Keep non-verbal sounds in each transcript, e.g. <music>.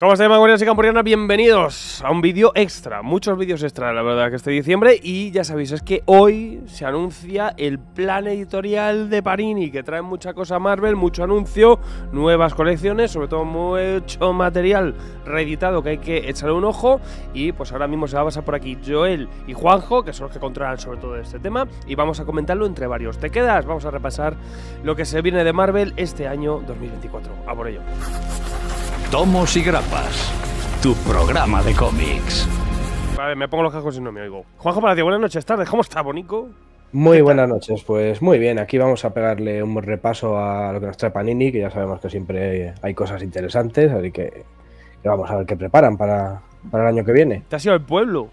¿Cómo estáis, Magorianos y Campurianas? Bienvenidos a un vídeo extra, muchos vídeos extra, la verdad, que este diciembre. Y ya sabéis, es que hoy se anuncia el plan editorial de Panini, que trae mucha cosa Marvel, mucho anuncio, nuevas colecciones, sobre todo mucho material reeditado que hay que echarle un ojo. Y pues ahora mismo se va a pasar por aquí Joel y Juanjo, que son los que controlan sobre todo este tema, y vamos a comentarlo entre varios. ¿Te quedas? Vamos a repasar lo que se viene de Marvel este año 2024. A por ello. Tomos y Grapas, tu programa de cómics. Vale, me pongo los cascos y no me oigo. Juanjo Palacio, buenas noches, tardes. ¿Cómo está, Bonico? Muy buenas noches, pues muy bien. Aquí vamos a pegarle un repaso a lo que nos trae Panini, que ya sabemos que siempre hay cosas interesantes, así que, que vamos a ver qué preparan para, para el año que viene. ¿Te has ido al pueblo?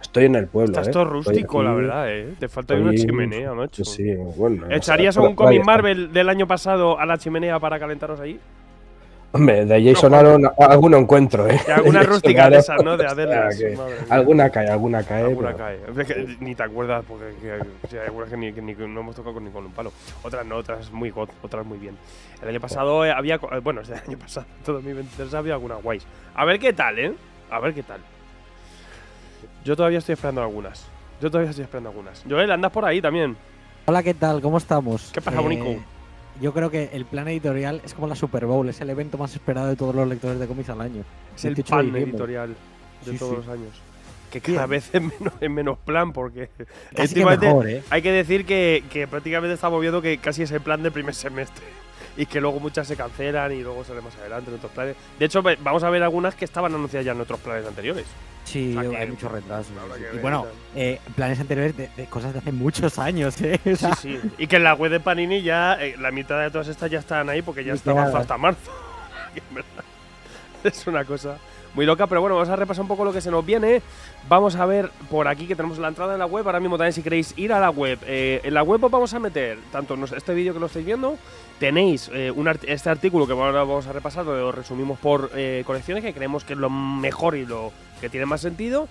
Estoy en el pueblo. Estás ¿eh? todo rústico, aquí- la verdad, ¿eh? Te falta estoy- una chimenea, macho. Sí, bueno. ¿Echarías un cómic. Marvel del año pasado a la chimenea para calentaros ahí? Hombre, de Jason No, Aaron alguno encuentro, ¿eh? Alguna <laughs> rústica de esas, ¿no? De o sea. Alguna cae, alguna cae. Alguna pero- cae. Es que ni te acuerdas porque que- o sea, hay algunas que, ni, que ni- no hemos tocado con ni con un palo. Otras no, otras muy god, otras muy bien. El año pasado eh, había. eh, Bueno, <laughs> este año pasado, todo 2023 había algunas guays. A ver qué tal, ¿eh? A ver qué tal. Yo todavía estoy esperando algunas. Yo todavía estoy esperando algunas. Joel, andas por ahí también. Hola, ¿qué tal? ¿Cómo estamos? ¿Qué pasa, Bonico? Yo creo que el plan editorial es como la Super Bowl, es el evento más esperado de todos los lectores de cómics al año. Es el 28 de pan diciembre. editorial de Sí, todos sí. los años. Que cada Bien. vez es menos, es menos plan porque Casi que mejor, ¿eh? hay que decir que, que prácticamente estamos viendo que casi es el plan del primer semestre. Y que luego muchas se cancelan y luego salen más adelante en otros planes. De hecho, vamos a ver algunas que estaban anunciadas ya en otros planes anteriores. Sí, o sea que hay muchos retrasos. Y bueno, eh, planes anteriores de, de cosas de hace muchos años, ¿eh? O sea, Sí, sí. Y que en la web de Panini ya, eh, la mitad de todas estas ya están ahí porque ya está hasta marzo. <laughs> Es una cosa muy loca, pero bueno, vamos a repasar un poco lo que se nos viene. Vamos a ver por aquí que tenemos la entrada en la web. Ahora mismo también si queréis ir a la web. eh, en la web os vamos a meter, tanto este vídeo que lo estáis viendo, tenéis eh, un art- este artículo que ahora vamos a repasar, donde lo resumimos por eh, colecciones, que creemos que es lo mejor y lo que tiene más sentido.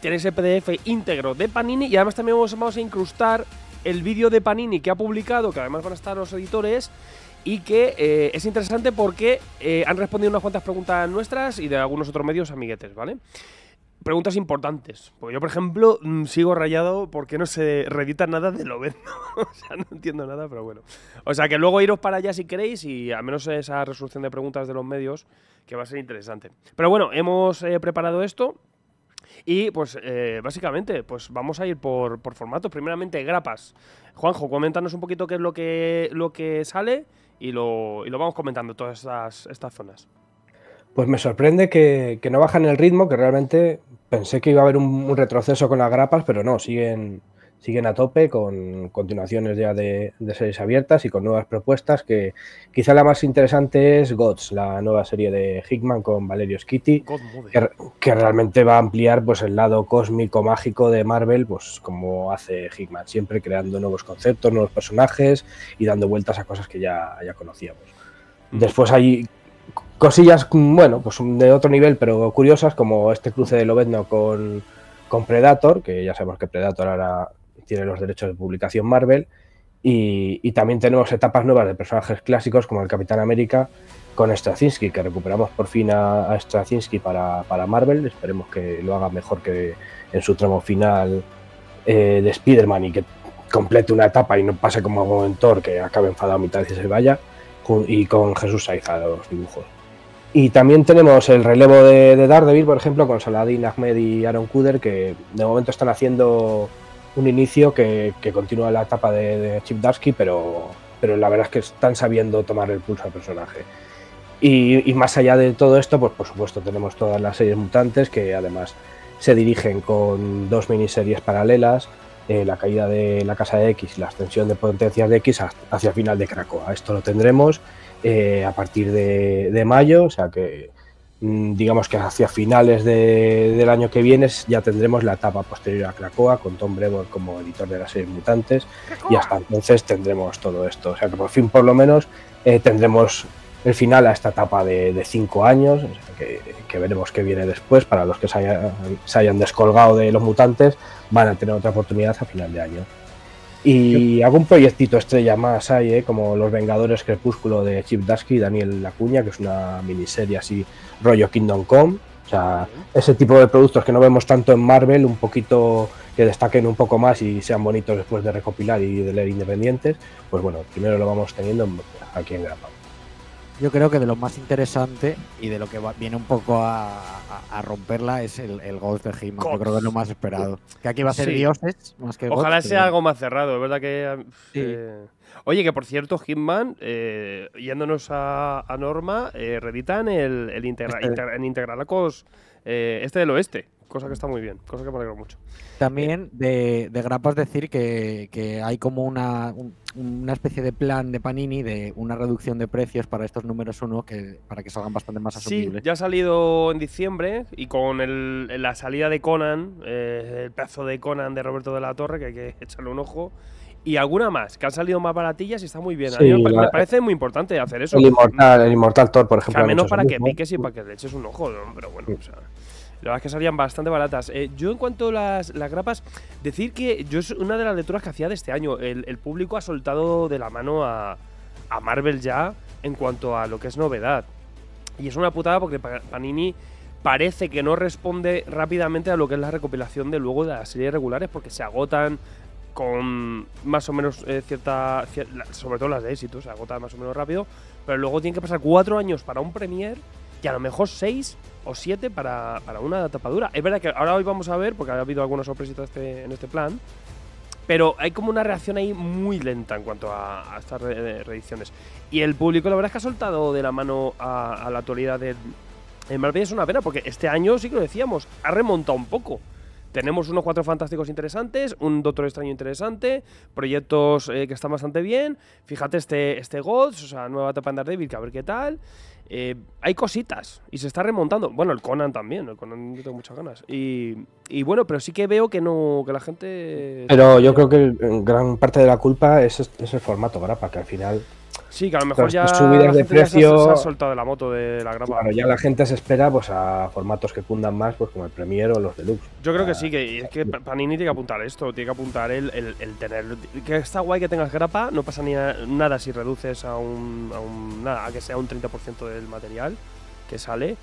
Tenéis el PDF íntegro de Panini y además también vamos a incrustar el vídeo de Panini que ha publicado, que además van a estar los editores, y que eh, es interesante porque eh, han respondido unas cuantas preguntas nuestras y de algunos otros medios amiguetes, ¿vale? Preguntas importantes. Porque yo, por ejemplo, mm, sigo rayado porque no se reedita nada de lo <laughs> o sea, no entiendo nada, pero bueno. O sea, que luego iros para allá si queréis y al menos esa resolución de preguntas de los medios, que va a ser interesante. Pero bueno, hemos eh, preparado esto. Y pues básicamente, pues vamos a ir por, por formatos. Primeramente, grapas. Juanjo, coméntanos un poquito qué es lo que, lo que sale y lo, y lo vamos comentando todas estas, estas zonas. Pues me sorprende que, que no bajan el ritmo, que realmente pensé que iba a haber un, un retroceso con las grapas, pero no, siguen, siguen a tope con continuaciones ya de, de series abiertas y con nuevas propuestas, que quizá la más interesante es Gods, la nueva serie de Hickman con Valerio Mother. que, que realmente va a ampliar pues, el lado cósmico mágico de Marvel, pues como hace Hickman, siempre creando nuevos conceptos, nuevos personajes y dando vueltas a cosas que ya, ya conocíamos. Después hay cosillas, mm, bueno, pues de otro nivel, pero curiosas, como este cruce de Lobezno con, con Predator, que ya sabemos que Predator ahora tiene los derechos de publicación Marvel, y, también tenemos etapas nuevas de personajes clásicos como el Capitán América con Straczynski, que recuperamos por fin a, a Straczynski para, para Marvel, esperemos que lo haga mejor que en su tramo final eh, de Spider-Man y que complete una etapa y no pase como en Thor, que acabe enfadado a mitad y se vaya, y con Jesús Saiza los dibujos. Y también tenemos el relevo de, de Daredevil, por ejemplo, con Saladin Ahmed y Aaron Kuder, que de momento están haciendo un inicio que, que continúa la etapa de, de Chip Darsky, pero, pero la verdad es que están sabiendo tomar el pulso al personaje. Y, más allá de todo esto, pues por supuesto tenemos todas las series mutantes que además se dirigen con dos miniseries paralelas, eh, la caída de la casa de X y la extensión de potencias de X hacia el final de Krakoa. Esto lo tendremos eh, a partir de, de mayo, o sea que digamos que hacia finales de- del año que viene ya tendremos la etapa posterior a Krakoa con Tom Brevoort como editor de las series mutantes y hasta entonces tendremos todo esto. O sea que por fin por lo menos eh, tendremos el final a esta etapa de, de cinco años, o sea que, que veremos qué viene después. Para los que se hayan, se hayan descolgado de los mutantes, van a tener otra oportunidad a final de año. Y algún proyectito estrella más hay, ¿eh? como Los Vengadores Crepúsculo de Chip Dasky y Daniel Lacuña, que es una miniserie así, rollo Kingdom Come. O sea, ese tipo de productos que no vemos tanto en Marvel, un poquito que destaquen un poco más y sean bonitos después de recopilar y de leer independientes, pues bueno, primero lo vamos teniendo aquí en Grapa. Yo creo que de lo más interesante y de lo que va- viene un poco a, a- a romperla es el, el Ghost de He-Man. Yo creo que es lo más esperado. Que aquí va a ser Sí. dioses más que Ojalá Ghost, sea pero- algo más cerrado, es verdad que. Sí. eh, Oye, que por cierto, Hitman, eh, yéndonos a, a Norma, eh, reeditan el, el integra, Este- en Integralacos eh, este del oeste, cosa que está muy bien, cosa que me alegro mucho. También de, de grapas decir que, que hay como una, un- una especie de plan de Panini de una reducción de precios para estos números uno que para que salgan bastante más Sí, asumibles. ya ha salido en diciembre y con el- la salida de Conan, eh, el pedazo de Conan de Roberto de la Torre, que hay que echarle un ojo. Y alguna más, que han salido más baratillas y está muy bien. a mí Sí, me, la- me parece muy importante hacer eso. El Inmortal, el Inmortal Thor, por ejemplo. al menos para que piques y para que le eches un ojo, ¿no? pero bueno, o sea, la verdad es que salían bastante baratas. Eh, yo en cuanto a las, las grapas, decir que yo es una de las lecturas que hacía de este año. El, el público ha soltado de la mano a, a Marvel ya en cuanto a lo que es novedad. Y es una putada porque Pa- Panini parece que no responde rápidamente a lo que es la recopilación de luego de las series regulares porque se agotan con más o menos eh, cierta, sobre todo las de éxito, se agotan más o menos rápido, pero luego tienen que pasar cuatro años para un premier y a lo mejor seis o siete para, para una tapadura. Es verdad que ahora hoy vamos a ver, porque ha habido algunas sorpresitas este- en este plan, pero hay como una reacción ahí muy lenta en cuanto a, estas re- reediciones. Y el público, la verdad es que ha soltado de la mano a, la actualidad del el Marvel. Es una pena, porque este año sí que lo decíamos, ha remontado un poco. Tenemos unos cuatro fantásticos interesantes, un Doctor Extraño interesante, proyectos eh, que están bastante bien. Fíjate este, este Gods, o sea, nueva etapa en Daredevil, que a ver qué tal. Eh, hay cositas y se está remontando. Bueno, el Conan también, el Conan yo tengo muchas ganas. Y, y bueno, pero sí que veo que no que la gente. Pero yo creo que el- gran parte de la culpa es, es el formato, Grapa, que al final, Sí, que a lo mejor ya subidas la de gente ya se- precio- ha soltado de la moto de la grapa. claro, ya la gente se espera pues a formatos que cundan más, pues como el Premiere o los Deluxe. Yo creo que sí, que es que Panini tiene que apuntar esto, tiene que apuntar el, el, el tener. Que está guay que tengas grapa, no pasa ni a- nada si reduces a un, a un. nada, a que sea un 30% del material que sale.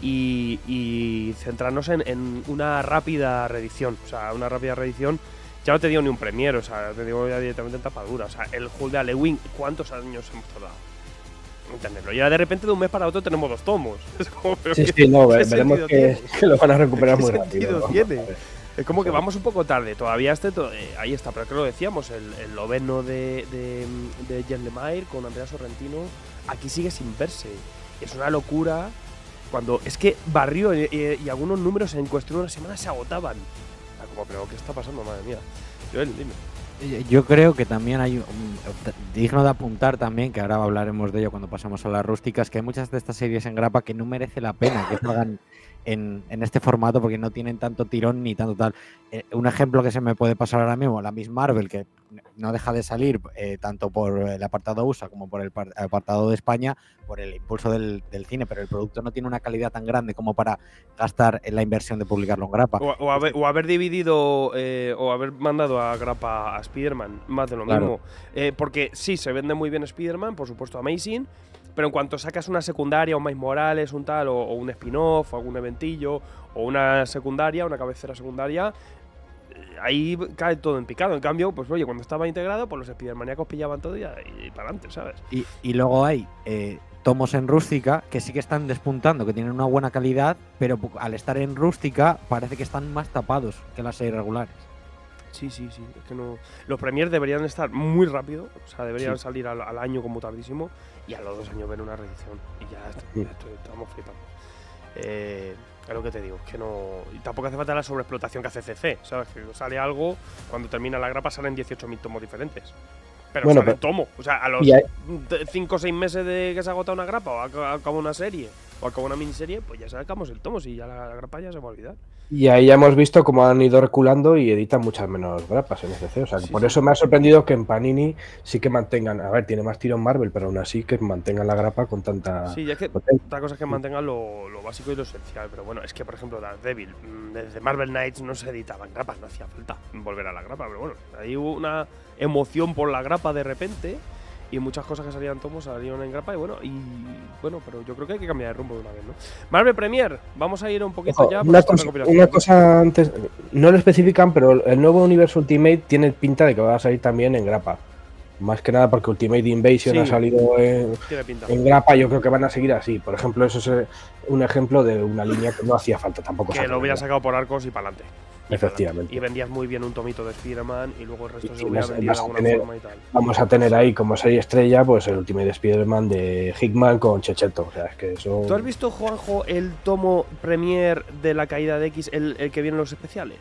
Y, y centrarnos en, en una rápida reedición. O sea, una rápida reedición. Ya no te digo ni un premier, o sea, te digo ya directamente en tapadura. O sea, el Hulk de Halloween, ¿cuántos años hemos tardado? en tenerlo. Y ahora de repente de un mes para otro tenemos dos tomos. <laughs> Es como, pero Sí, ¿qué- sí, no, qué ve- veremos sentido que, tiene? que lo van a recuperar ¿Qué muy rápido. tiene? Es como que vamos un poco tarde. Todavía este, to- eh, ahí está, pero que lo decíamos, el, el noveno de, de, de Lemire con Andrea Sorrentino, aquí sigue sin verse. Es una locura cuando es que barrió y, y- y algunos números en cuestión de una semana se agotaban. Pero ¿qué está pasando, madre mía? Joel, dime. Eh, Yo creo que también hay un- digno de apuntar también, que ahora hablaremos de ello cuando pasemos a las rústicas, que hay muchas de estas series en grapa que no merece la pena que salgan en, en este formato porque no tienen tanto tirón ni tanto tal. Eh, un ejemplo que se me puede pasar ahora mismo, la Miss Marvel, que no deja de salir eh, tanto por el apartado USA como por el par- apartado de España, por el impulso del, del cine, pero el producto no tiene una calidad tan grande como para gastar en la inversión de publicarlo en grapa. O, o haber, o haber dividido eh, o haber mandado a grapa a Spider-Man, más de lo Claro. mismo. Eh, porque sí, se vende muy bien Spider-Man, por supuesto Amazing, pero en cuanto sacas una secundaria, un Miles Morales, un tal, o, o un spin-off, o algún eventillo, o una secundaria, una cabecera secundaria, ahí cae todo en picado. En cambio, pues oye, cuando estaba integrado, pues los Spider-Maníacos pillaban todo y, y para adelante, ¿sabes? Y, y luego hay eh, tomos en rústica que sí que están despuntando, que tienen una buena calidad, pero al estar en rústica parece que están más tapados que las series regulares. Sí, sí, sí. Es que no. Los premiers deberían estar muy rápido. O sea, deberían Sí. salir al, al año como tardísimo. Y a los dos años ver una reedición. Y ya, está- ya estoy- estamos flipando. Eh, es lo que te digo. Es que no. Y tampoco hace falta la sobreexplotación que hace CC. ¿Sabes? Que sale algo. Cuando termina la grapa salen 18.000 tomos diferentes. Pero Bueno, sale pero- tomo. O sea, a los Y hay- 5 o 6 meses de que se agota una grapa o ac- acaba una serie. O acaba una miniserie, pues ya sacamos el tomo, y ya la, la grapa ya se va a olvidar. Y ahí ya hemos visto cómo han ido reculando y editan muchas menos grapas en SC. O sea, Sí, por sí. eso me ha sorprendido que en Panini sí que mantengan. A ver, tiene más tiro en Marvel, pero aún así que mantengan la grapa con tanta. Sí, ya es que potencia. otra cosa es que mantengan lo, lo básico y lo esencial, pero bueno, es que por ejemplo Daredevil, mm, desde Marvel Knights no se editaban grapas, no hacía falta volver a la grapa, pero bueno, hubo una emoción por la grapa de repente y muchas cosas que salían tomos salieron en grapa y bueno, y bueno, pero yo creo que hay que cambiar de rumbo de una vez, ¿no? Marvel Premier, vamos a ir un poquito Ojo, ya por una, cosa, una cosa antes, no lo especifican, pero el nuevo Universo Ultimate tiene pinta de que va a salir también en grapa. Más que nada porque Ultimate Invasion Sí. ha salido en, grapa, yo creo que van a seguir así. Por ejemplo, eso es un ejemplo de una línea que no hacía falta tampoco. Que lo hubiera sacado por arcos y para adelante. Efectivamente. Y vendías muy bien un tomito de Spider-Man y luego el resto Y se hubiera vendido de alguna tener- forma y tal. Vamos a tener ahí como serie estrella, pues el Ultimate Spider-Man de Hickman con Checheto. O sea, es que eso. ¿Tú has visto, Juanjo, el tomo premier de la caída de X, el, el que viene en los especiales?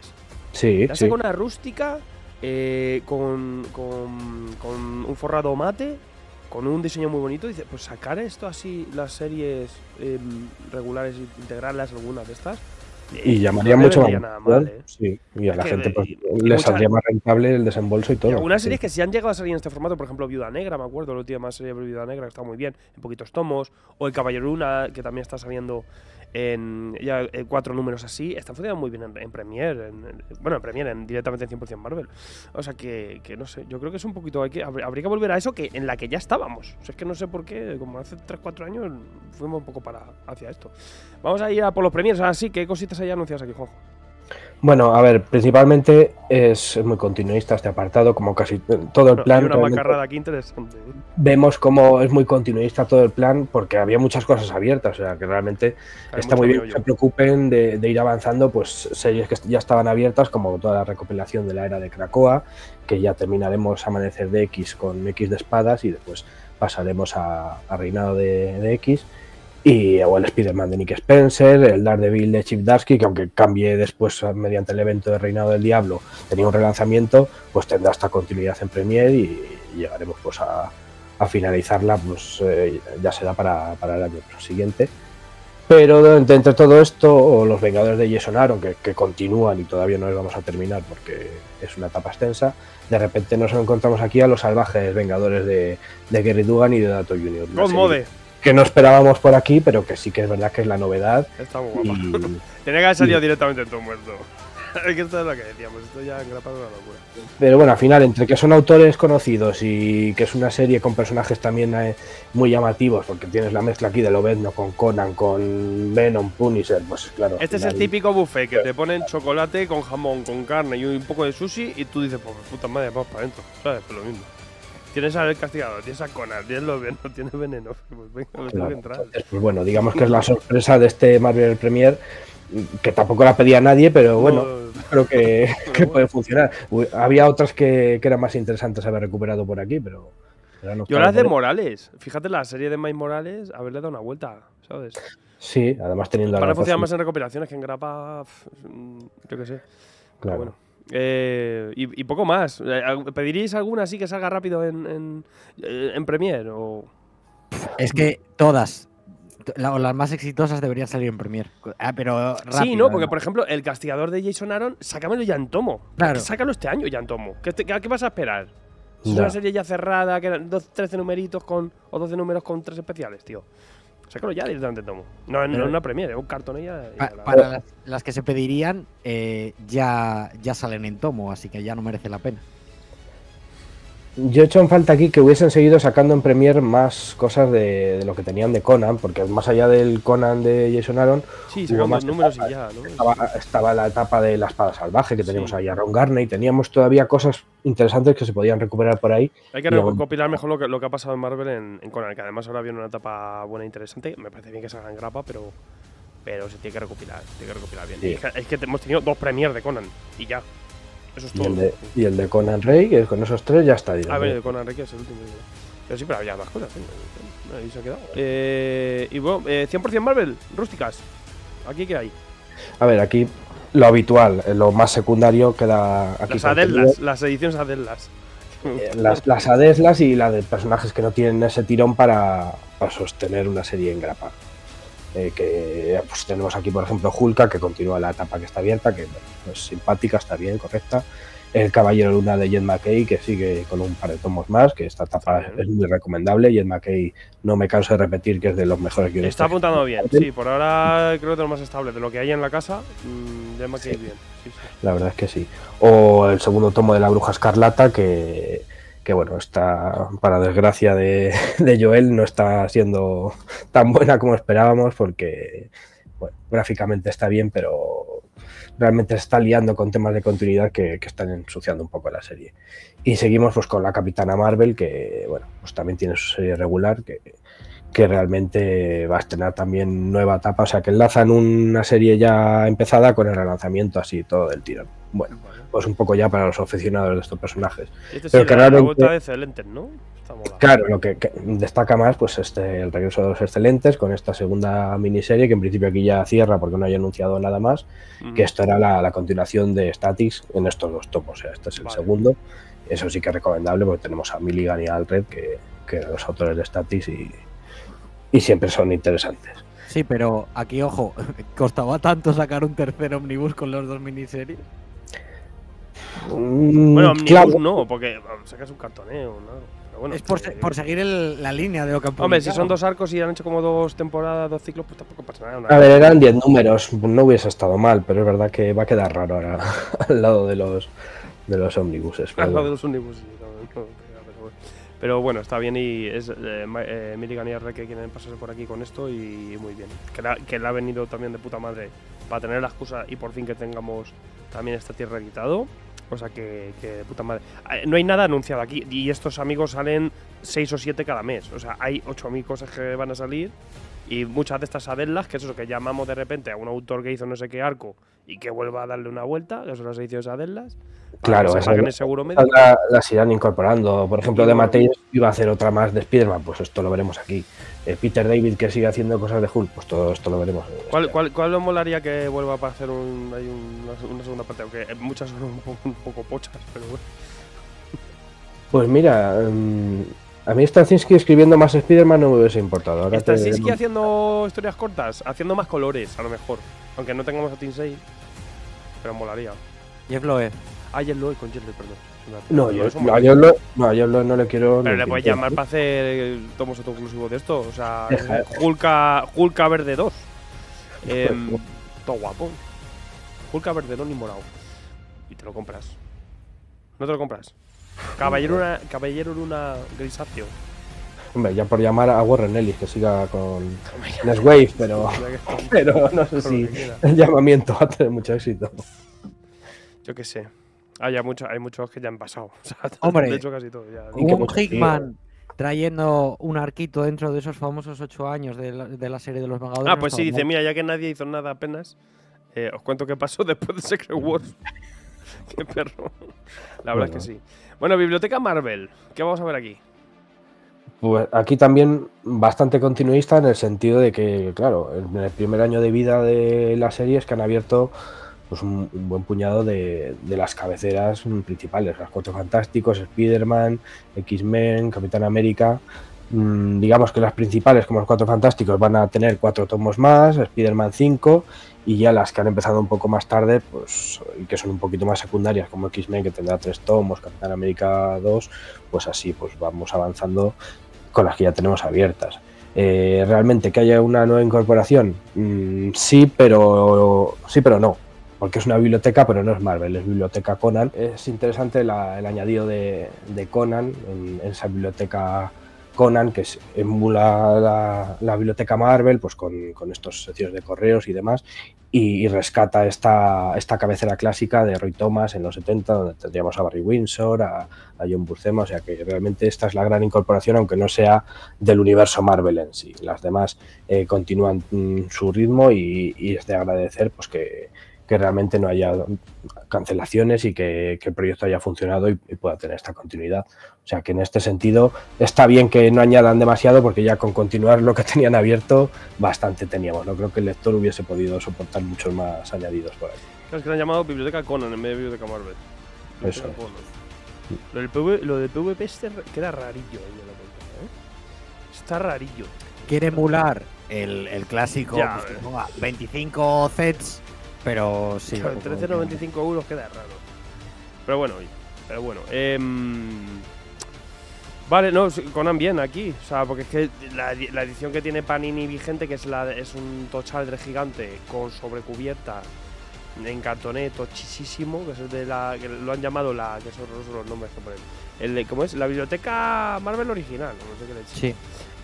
Sí, Te sí. una rústica eh, con, con, con un forrado mate, con un diseño muy bonito. Dice, pues sacar esto así, las series em, regulares, integrarlas, algunas de estas. Y llamaría no mucho más. nada mal, ¿eh? Sí, y a la que gente pues, y- le saldría más rentable el desembolso y todo. Y algunas Sí. series que sí han llegado a salir en este formato, por ejemplo, Viuda Negra, me acuerdo, la última serie de Viuda Negra que está muy bien, en poquitos tomos, o El Caballero Luna, que también está saliendo en ya eh, cuatro números así, están funcionando muy bien en, en Premiere, en- en- bueno, en Premiere, en, directamente en 100% Marvel. O sea que, que no sé, yo creo que es un poquito, hay que, habr- habría que volver a eso que en la que ya estábamos. Es que no sé por qué, como hace 3-4 años fuimos un poco para hacia esto. Vamos a ir a por los Premiers, así, ¿qué cositas hay anunciadas aquí, Juanjo? Bueno, a ver, principalmente es muy continuista este apartado, como casi todo el plan. hay una realmente macarrada aquí interesante. Vemos como es muy continuista todo el plan, porque había muchas cosas abiertas, o sea que realmente Hay está muy bien que se preocupen de, de ir avanzando, pues series que ya estaban abiertas, como toda la recopilación de la era de Krakoa, que ya terminaremos Amanecer de X con X de espadas y después pasaremos a, a Reinado de, de X. Y o el Spider-Man de Nick Spencer, el Daredevil de Chip Darsky, que aunque cambie después mediante el evento de Reinado del Diablo, tenía un relanzamiento, pues tendrá esta continuidad en Premiere y, llegaremos pues a, a finalizarla, pues eh, ya será para, para el año siguiente. Pero entre todo esto, los Vengadores de Jason Aaron, que, que continúan y todavía no les vamos a terminar porque es una etapa extensa, de repente nos encontramos aquí a los salvajes Vengadores de, de Gary Dugan y de Dato Jr. God Mode, Que no esperábamos por aquí, pero que sí que es verdad que es la novedad. está muy guapa. Y, <laughs> Tenía que haber salido Sí. directamente en todo muerto. <laughs> es que esto es lo que decíamos, esto ya en grapa es una locura. Pero bueno, al final, entre que son autores conocidos y que es una serie con personajes también eh, muy llamativos, porque tienes la mezcla aquí de Lobezno con Conan, con Venom, Punisher, pues claro. Este es el típico buffet que te ponen chocolate con jamón, con carne y un poco de sushi y tú dices, pues puta madre, vamos para adentro, ¿sabes? Pues lo mismo. Tienes al castigado, tienes a Conan, tienes los venenos, <laughs> tienes veneno. Pues venga, tengo Claro, que entrar. entonces, pues bueno, digamos que es la sorpresa de este Marvel Premier, que tampoco la pedía nadie, pero bueno, No, creo que, <laughs> que bueno. puede funcionar. Uy, Había otras que, que eran más interesantes haber recuperado por aquí, pero. no Yo las de. Morales, fíjate la serie de Miles Morales, haberle dado una vuelta, ¿sabes? Sí, además teniendo Para funcionar más en recopilaciones que en grapa, mm, yo qué sé. Pero Claro. bueno. Eh, y, y poco más. Eh, ¿Pediríais alguna así que salga rápido en, en, eh, en Premiere? O... Es que todas, la- o las más exitosas deberían salir en Premiere. Ah, pero sí, rápido, ¿no? Porque, por ejemplo, el castigador de Jason Aaron, sácamelo ya en tomo. Claro. Sácalo este año ya en tomo. ¿Qué, te- qué- vas a esperar? Es una serie ya cerrada, que eran 12, 13 numeritos con, o 12 números con 3 especiales, tío. Sácalo ya directamente en tomo. No, no en una premiere, un cartón y ya. y Pa- ya la- para las, las que se pedirían, eh, ya, ya salen en tomo, así que ya no merece la pena. Yo he hecho en falta aquí que hubiesen seguido sacando en Premiere más cosas de, de lo que tenían de Conan, porque más allá del Conan de Jason Aaron, Sí, hubo más números y etapas. ya, ¿no? estaba, estaba la etapa de la espada salvaje, que teníamos Sí. ahí a Ron Garney, teníamos todavía cosas interesantes que se podían recuperar por ahí. Hay que recopilar mejor lo que, lo que ha pasado en Marvel en, en Conan, que además ahora viene una etapa buena e interesante. Me parece bien que salga en grapa, pero, pero se tiene que recopilar, se tiene que recopilar bien. Sí. Y Es, que, es que hemos tenido dos premiers de Conan y ya. Eso es Y todo. el de, y el de Conan Rey, que con esos tres ya está. A digamos. ver, el de Conan Rey que es el último. Pero sí, pero había más cosas. ¿eh? Ahí se ha quedado. Eh, y bueno, eh, 100% Marvel, rústicas. ¿Aquí qué hay? A ver, aquí lo habitual, eh, lo más secundario queda aquí. Las. Adelas, las ediciones Adelas. Eh, Las, las adeslas y la de personajes que no tienen ese tirón para, para sostener una serie en grapa. Eh, que pues, tenemos aquí, por ejemplo, Hulka, que continúa la etapa que está abierta, que es simpática, está bien, correcta. El Caballero Luna de Jen McKay, que sigue con un par de tomos más, que esta etapa es muy recomendable. Jen McKay, no me canso de repetir que es de los mejores guionistas. Está apuntando bien, sí, por ahora creo que es lo más estable. De lo que hay en la casa, me Sí. bien. Sí, sí. La verdad es que sí. O el segundo tomo de La Bruja Escarlata, que, que bueno, está, para desgracia <laughs> de, Joel, no está siendo tan buena como esperábamos, porque gráficamente está bien, pero realmente se está liando con temas de continuidad que, que están ensuciando un poco la serie. Y seguimos pues con la Capitana Marvel, que bueno, pues también tiene su serie regular, que, que realmente va a estrenar también nueva etapa, o sea que enlazan una serie ya empezada con el relanzamiento así todo del tirón. Bueno, pues un poco ya para los aficionados de estos personajes. Este Pero sí, que la, realmente- de excelentes, ¿no? Está. Claro, lo que, que destaca más, pues este, el regreso de los excelentes con esta segunda miniserie, que en principio aquí ya cierra porque no hay anunciado nada más, Mm. que esto era la, la continuación de Statics en estos dos tomos, o sea, este es el Vale. segundo. Eso sí que es recomendable porque tenemos a Milligan y a Alred, que, que eran los autores de Statics y, y siempre son interesantes. Sí, pero aquí, ojo, <laughs> costaba tanto sacar un tercer omnibus con los dos miniseries. Mm, Bueno, Omnibus claro, no, porque sacas un cartoneo, ¿no? Pero bueno, es por, eh, se- por seguir el- la línea de lo que han Hombre, si son dos arcos y han hecho como dos temporadas, dos ciclos, pues tampoco pasa nada. A ver, eran 10 números, no hubiese estado mal, pero es verdad que va a quedar raro ahora <laughs> al lado de los de los omnibuses. Al lado de los omnibus, sí, no, no, pero bueno. Pero bueno, está bien y es eh, Ma- eh, Milligan y R que quieren pasarse por aquí con esto y muy bien. Que, la- que le ha venido también de puta madre para tener la excusa y por fin que tengamos también esta tierra editado. O sea que, que de puta madre. Eh, No hay nada anunciado aquí y estos amigos salen 6 o 7 cada mes. O sea, hay 8.000 cosas que van a salir y muchas de estas adelas, que es eso que llamamos de repente a un autor que hizo no sé qué arco y que vuelva a darle una vuelta, que son las ediciones adelas. Claro, que se esa- paguen el seguro médico. La- las irán incorporando. Por ejemplo, de. Mateus iba a hacer otra más de Spider-Man, pues esto lo veremos aquí. Eh, Peter David que sigue haciendo cosas de Hulk, pues todo esto lo veremos. ¿Cuál, cuál, cuál os molaría que vuelva para hacer un, hay un- una, una segunda parte? Aunque muchas son un poco, un poco pochas, pero bueno. Pues mira, mm, a mí Straczynski escribiendo más Spider-Man no me hubiese importado. Ahora ¿Está te- Siski haciendo historias cortas? Haciendo más colores, a lo mejor. Aunque no tengamos a Tinsei. Pero molaría. Jeff Loeb. Ah, Jet Loeb, con Jet Loeb, perdón. No, yo, no, yo lo- no, yo no le quiero. Pero le puedes llamar para hacer tomos autoconclusivos de esto. O sea, Hulka, Hulka Verde 2. Em, todo guapo. Hulka Verde 2 ni morado. Y te lo compras. ¿No te lo compras? Caballero Luna, Caballero Luna Grisáceo. Hombre, ya por llamar a Warren Ellis que siga con <laughs> Neswave, pero, <laughs> pero no sé si el llamamiento va a tener mucho éxito. Yo qué sé. Hay, muchos, hay muchos que ya han pasado. <laughs> O sea, Hombre. de hecho, casi todo. Ya. Y que Un Hickman trayendo un arquito dentro de esos famosos ocho años de la, de la serie de los Vengadores. Ah, pues sí, dice. Mira, ya que nadie hizo nada apenas, eh, os cuento qué pasó <laughs> después de Secret Wars. <laughs> qué perro. La verdad es que sí. Bueno, Biblioteca Marvel. ¿Qué vamos a ver aquí? Pues aquí también bastante continuista en el sentido de que, claro, en el primer año de vida de la serie es que han abierto pues, un, buen puñado de, de las cabeceras principales, los Cuatro Fantásticos, Spider-Man, X-Men, Capitán América. Mm, digamos que las principales, como los Cuatro Fantásticos, van a tener cuatro tomos más, Spider-Man 5, y ya las que han empezado un poco más tarde, pues, y que son un poquito más secundarias, como X-Men, que tendrá tres tomos, Capitán América 2, pues así, pues vamos avanzando con las que ya tenemos abiertas. Eh, realmente que haya una nueva incorporación, Mm, sí, pero sí, pero no, porque es una biblioteca, pero no es Marvel, es biblioteca Conan. Es interesante el añadido de, Conan en, esa biblioteca Conan, que es- emula la, biblioteca Marvel, pues con, estos secciones de correos y demás, y, rescata esta, cabecera clásica de Roy Thomas en los 70, donde tendríamos a Barry Windsor, a, a John Buscema, o sea que realmente esta es la gran incorporación, aunque no sea del universo Marvel en sí. Las demás eh, continúan mm, su ritmo y, y es de agradecer pues que, que realmente no haya cancelaciones y que, que el proyecto haya funcionado y, y pueda tener esta continuidad. O sea que en este sentido está bien que no añadan demasiado porque ya con continuar lo que <laughs> tenían abierto bastante teníamos. No creo que el lector hubiese podido soportar muchos más añadidos por ahí. Es que han llamado Biblioteca Conan en vez de Biblioteca Marvel. Eso es. Lo del, PV, lo del PvP este queda rarillo ahí en la cuenta, ¿eh? Está rarillo. quiere emular el, el clásico Ya, pues, que eh. ponga 25 sets, pero sí. Claro, como entre 0 y 25 euros queda raro. Pero bueno, pero bueno. em, vale, no, Conan bien aquí. O sea, porque es que la, la edición que tiene Panini vigente, que es la es un tochaldre gigante con sobrecubierta en cartoné tochísimo, que es el de la. que lo han llamado la. que son los nombres que ponen. El de, ¿cómo es? La biblioteca Marvel original, no sé qué leche. Sí.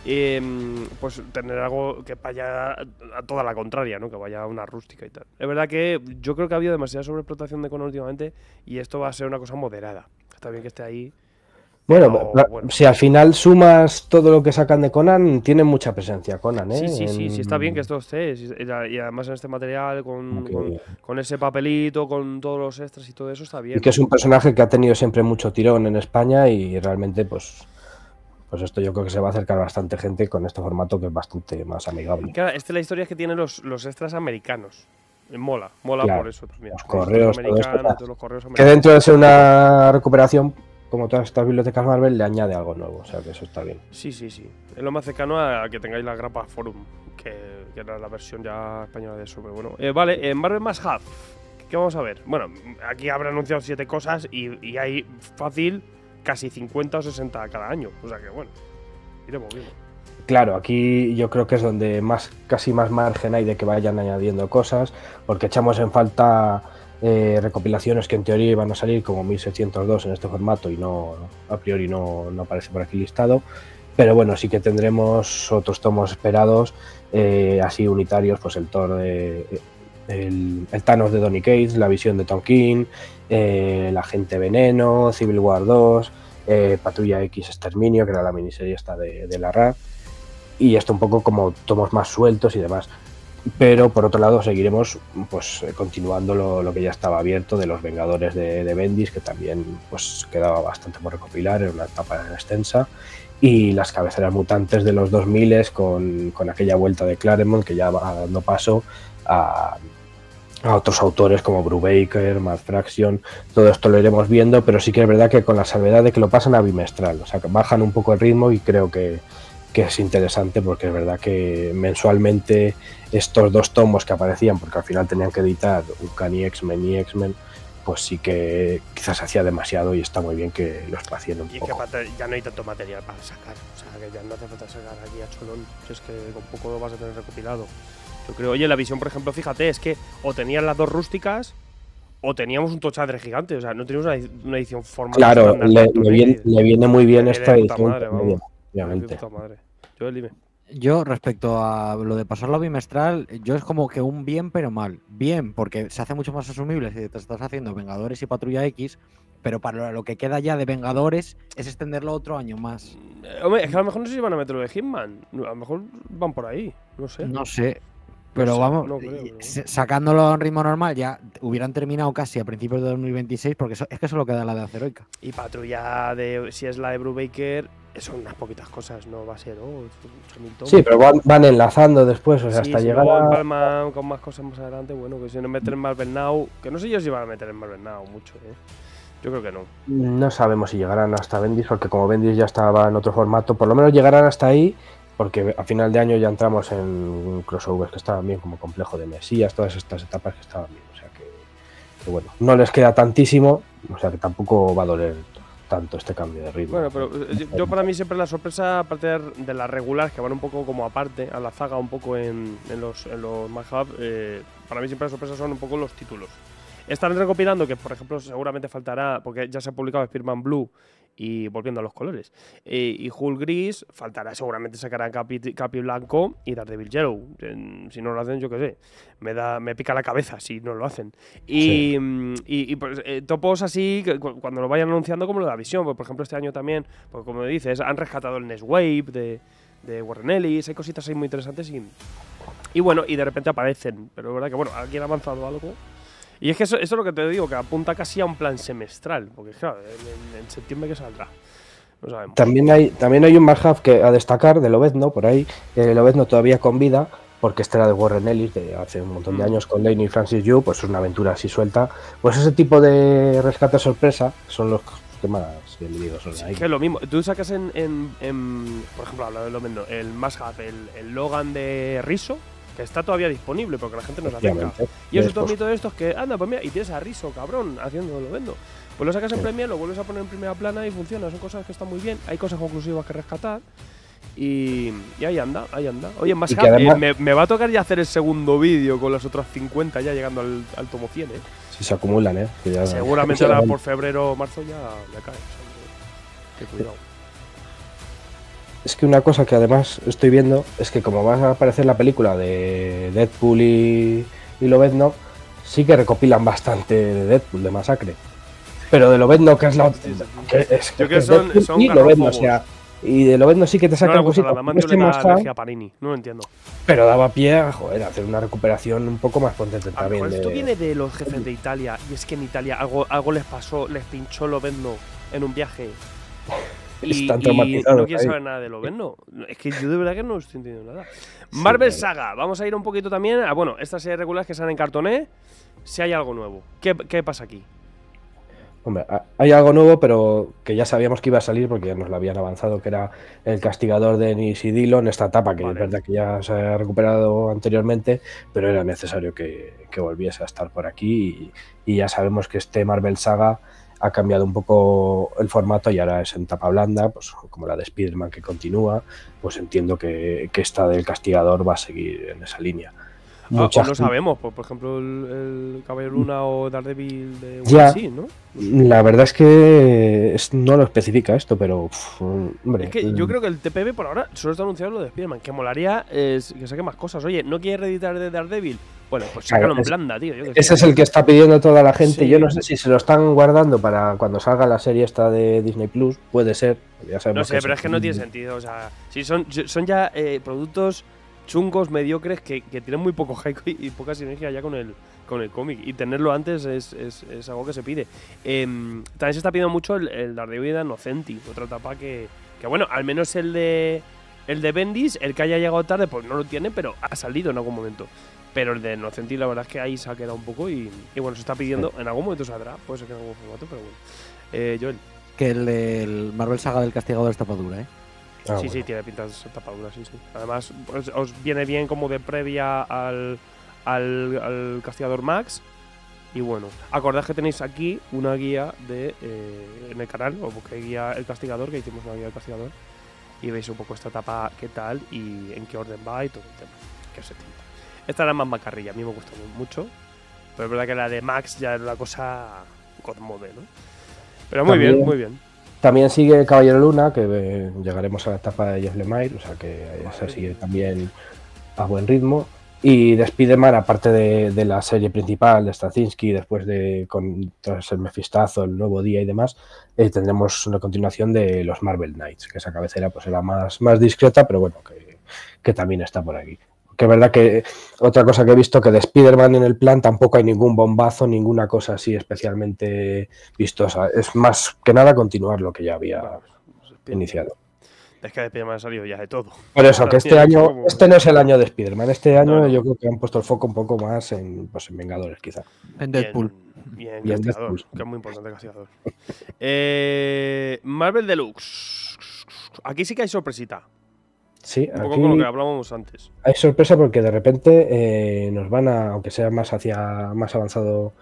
Em, pues tener algo que vaya a toda la contraria, ¿no? Que vaya a una rústica y tal. Es verdad que yo creo que ha habido demasiada sobreexplotación de Conan últimamente y esto va a ser una cosa moderada. Está bien que esté ahí. Bueno, Pero, la- bueno. si al final sumas todo lo que sacan de Conan, tiene mucha presencia Conan, ¿eh? Sí, sí, sí, sí, está bien que En- esto esté. Y además en este material, con, con, con ese papelito, con todos los extras y todo eso, está bien. Y que es un personaje que ha tenido siempre mucho tirón en España y realmente, pues, pues esto yo creo que se va a acercar bastante gente con este formato que es bastante más amigable. Claro, esta es la historia que tiene los, los extras americanos. Eh, Mola, mola Claro, por eso también. los correos, todo esto, americana, claro. todos los correos Que dentro de ser una recuperación, como todas estas bibliotecas Marvel, le añade algo nuevo, o sea que eso está bien. Sí, sí, sí. Es lo más cercano a que tengáis la grapa Forum, que, que era la versión ya española de eso. Pero bueno, Eh, vale, en Marvel más Half, ¿qué vamos a ver? Bueno, aquí habrá anunciado siete cosas y, y hay fácil casi 50 o 60 cada año. O sea que bueno, iremos viendo. Claro, aquí yo creo que es donde más casi más margen hay de que vayan añadiendo cosas, porque echamos en falta eh, recopilaciones que en teoría iban a salir como 1602 en este formato y no a priori no, no aparece por aquí listado. Pero bueno, sí que tendremos otros tomos esperados, eh, así unitarios, pues el Thor de, el, el Thanos de Donny Cates, la visión de Tom King, eh, el Agente Veneno, Civil War 2, eh, Patrulla X Exterminio, que era la miniserie esta de, la RAR y esto un poco como tomos más sueltos y demás. Pero por otro lado seguiremos pues continuando lo, lo que ya estaba abierto de los Vengadores de, de Bendis, que también pues quedaba bastante por recopilar, era una etapa extensa. Y las cabeceras mutantes de los 2000 con, con aquella vuelta de Claremont que ya va dando paso a, a otros autores como Brubaker, Mad Fraction, todo esto lo iremos viendo, pero sí que es verdad que con la salvedad de que lo pasan a bimestral, o sea que bajan un poco el ritmo y creo que, que es interesante porque es verdad que mensualmente estos dos tomos que aparecían, porque al final tenían que editar Uncanny X-Men y X-Men, pues sí que quizás hacía demasiado y está muy bien que lo espacien un Y es que poco. ya no hay tanto material para sacar. O sea, que ya no hace falta sacar aquí a cholón. Si es que con poco lo vas a tener recopilado. Yo creo, oye, la visión, por ejemplo, fíjate, es que o tenían las dos rústicas o teníamos un tochadre gigante. O sea, no teníamos una, edi- una edición formal. Claro, le, viene, le viene muy bien Le esta edición, madre, obviamente. Madre. Yo, dime. Yo, respecto a lo de pasarlo a bimestral, yo es como que un bien, pero mal. Bien, porque se hace mucho más asumible si te estás haciendo Vengadores y Patrulla X, pero para lo que queda ya de Vengadores es extenderlo otro año más. Eh, hombre, es que a lo mejor no sé si van a meter lo de Hitman. A lo mejor van por ahí. No sé. No sé. Pero vamos, no creo, y- pero se- sacándolo a un ritmo normal, ya hubieran terminado casi a principios de 2026, porque eso- es que solo queda la de Aceroica. Y patrulla de. Si es la de Brubaker, son unas poquitas cosas. No va a ser. Oh, 8.000 tomos. Sí, pero van, van enlazando después, o sea, Sí, hasta si llegar a... empalman con más cosas más adelante, bueno, que si no meten en Marvel Now, que no sé yo si van a meter en Marvel Now mucho, ¿eh? Yo creo que no. No sabemos si llegarán hasta Bendis, porque como Bendis ya estaba en otro formato, por lo menos llegarán hasta ahí, porque a final de año ya entramos en crossovers que estaban bien, como complejo de Mesías, todas estas etapas que estaban bien. O sea que, bueno, no les queda tantísimo, o sea que tampoco va a doler tanto este cambio de ritmo. Bueno, pero eh, yo, para mí siempre la sorpresa, aparte de, las regulares que van un poco como aparte, a la zaga un poco en, en los, en los eh, para mí siempre las sorpresas son un poco los títulos. Están recopilando que, por ejemplo, seguramente faltará, porque ya se ha publicado Spearman Blue y volviendo a los colores, eh, y Hulk Gris, faltará, seguramente sacarán Capi, Capi Blanco y Daredevil Yellow. En- si no lo hacen, yo qué sé, me, da, me pica la cabeza si no lo hacen. Y, mm, y, y, pues, eh, topos así, cuando lo vayan anunciando, como lo de la visión, pues, por ejemplo, este año también, pues, como dices, han rescatado el Nest Wave de, de Warren Ellis, hay cositas ahí muy interesantes y, y bueno, y de repente aparecen. Pero es verdad que, bueno, aquí han avanzado algo. Y es que eso, eso es lo que te digo, que apunta casi a un plan semestral, porque claro, en, en- septiembre que saldrá. No sabemos. También hay, también hay un Marhab que a destacar de Lobezno, por ahí, eh, Lobezno todavía con vida, porque este era de Warren Ellis de hace un montón de Mm. años con Lane y Francis Yu, pues es una aventura así suelta. Pues ese tipo de rescate sorpresa, son los que más bienvenidos son Sí, ahí. que es lo mismo. Tú sacas en, en- en- por ejemplo, hablando de lo mismo, el Mashab, el, el Logan de Riso, que está todavía disponible porque la gente no se acerca. Y Después- todo mito de estos que, anda, pues mira, y tienes a Riso, cabrón, haciendo lo vendo. Pues lo sacas en Sí. Premiere, lo vuelves a poner en primera plana y funciona. Son cosas que están muy bien. Hay cosas conclusivas que rescatar. Y, y ahí anda, ahí anda. Oye, más que además- me, me va a tocar ya hacer el segundo vídeo con las otras 50 ya llegando al, al tomo 100, ¿eh? Si se acumulan, ¿eh? Que ya- Seguramente <laughs> ahora por febrero o marzo ya cae. o sea, que- que cuidado. Es que una cosa que además estoy viendo es que como va a aparecer la película de Deadpool y, y Lobezno, sí que recopilan bastante de Deadpool, de Masacre. Pero de Lobezno, que es la otra... que es, Yo que es son- Deadpool son y Lobezno, o sea... Y de Lobezno sí que te No sacan gusta cositas. más Este fan, Panini. No lo entiendo. pero daba pie a, joder, a hacer una recuperación un poco más potente A lo también. mejor de- esto viene de los jefes de Italia y es que en Italia algo, algo les pasó, les pinchó Lobezno en un viaje. Y, Están y traumatizados no quieren ahí. saber nada de Lobezno. Es que yo de verdad que no estoy entendiendo nada. Marvel. Saga, vamos a ir un poquito también a, bueno, estas series regulares que salen en cartoné, si hay algo nuevo. ¿Qué, qué pasa aquí? Hombre, ha- hay algo nuevo, pero que ya sabíamos que iba a salir porque ya nos lo habían avanzado, que era el castigador de Dennis y Dillon, esta etapa, que Vale. es verdad que ya se ha recuperado anteriormente, pero era necesario que, que volviese a estar por aquí. Y, y ya sabemos que este Marvel Saga ha cambiado un poco el formato y ahora es en tapa blanda, pues como la de Spider-Man que continúa, pues entiendo que, que esta del castigador va a seguir en esa línea. Mucha o no sabemos, por, por ejemplo, el, el Caballero Luna o Daredevil de Ya. sí, ¿no? La verdad es que no lo especifica esto, pero uf, hombre, Es que yo creo que el TPB por ahora solo está anunciado lo de Spider-Man. Que molaría es que saque más cosas. Oye, ¿no quieres reeditar de Daredevil? Bueno, pues sácalo en blanda, tío. yo qué sé. Ese es el que está pidiendo toda la gente. Sí. Yo no sé si se lo están guardando para cuando salga la serie esta de Disney Plus. Puede ser. Ya sabemos No sé, pero es que no tiene sentido. O sea, si son, son ya eh, productos chungos, mediocres, que, que tienen muy poco hype y, y poca sinergia ya con el, con el cómic. Y tenerlo antes es, es- es algo que se pide. Em, también se está pidiendo mucho el, el Daredevil de Innocenti, otra etapa que, que, bueno, al menos el de el de Bendis, el que haya llegado tarde, pues no lo tiene, pero ha salido en algún momento. Pero el de Innocenti, la verdad es que ahí se ha quedado un poco y, y bueno, se está pidiendo. En algún momento saldrá, puede ser que en algún formato, pero bueno. Eh, Joel. Que el, el Marvel Saga del Castigador está dura, ¿eh? Ah, sí, sí, tiene pintas tapaduras, sí, sí. Además, pues, os viene bien como de previa al, al, al Castigador Max. Y bueno, acordad que tenéis aquí una guía de eh, en el canal, o busquéis guía El Castigador, que hicimos una guía del Castigador. Y veis un poco esta etapa, qué tal y en qué orden va y todo el tema. Que tinta. Esta era más macarrilla, a mí me gustó mucho. Pero es verdad que la de Max ya era una cosa Godmode, ¿no? Pero muy bien, muy bien. También sigue Caballero Luna, que eh, llegaremos a la etapa de Jeff Lemire, o sea que esa sigue también a buen ritmo. Y de Spider-Man, aparte de, de la serie principal de Straczynski, después de con, tras el Mefistazo, el nuevo día y demás, eh, tendremos una continuación de los Marvel Knights, que esa cabecera pues era más, más discreta, pero bueno, que, que también está por aquí. Que es verdad que otra cosa que he visto que de Spider-Man en el plan tampoco hay ningún bombazo, ninguna cosa así especialmente vistosa. Es más que nada continuar lo que ya había Bueno, pues, iniciado. Es que de Spider-Man ha salido ya de todo. Por eso, que este año, como- este no es el año de Spider-Man, este año No, yo creo que han puesto el foco un poco más en, pues, en Vengadores, quizá. En Deadpool. Bien, Y en castigador, Deadpool. que es muy importante castigador. Eh, Marvel Deluxe. Aquí sí que hay sorpresita. Sí, Un poco aquí con lo que hablábamos antes. hay sorpresa porque de repente eh, nos van a, aunque sea más hacia más avanzado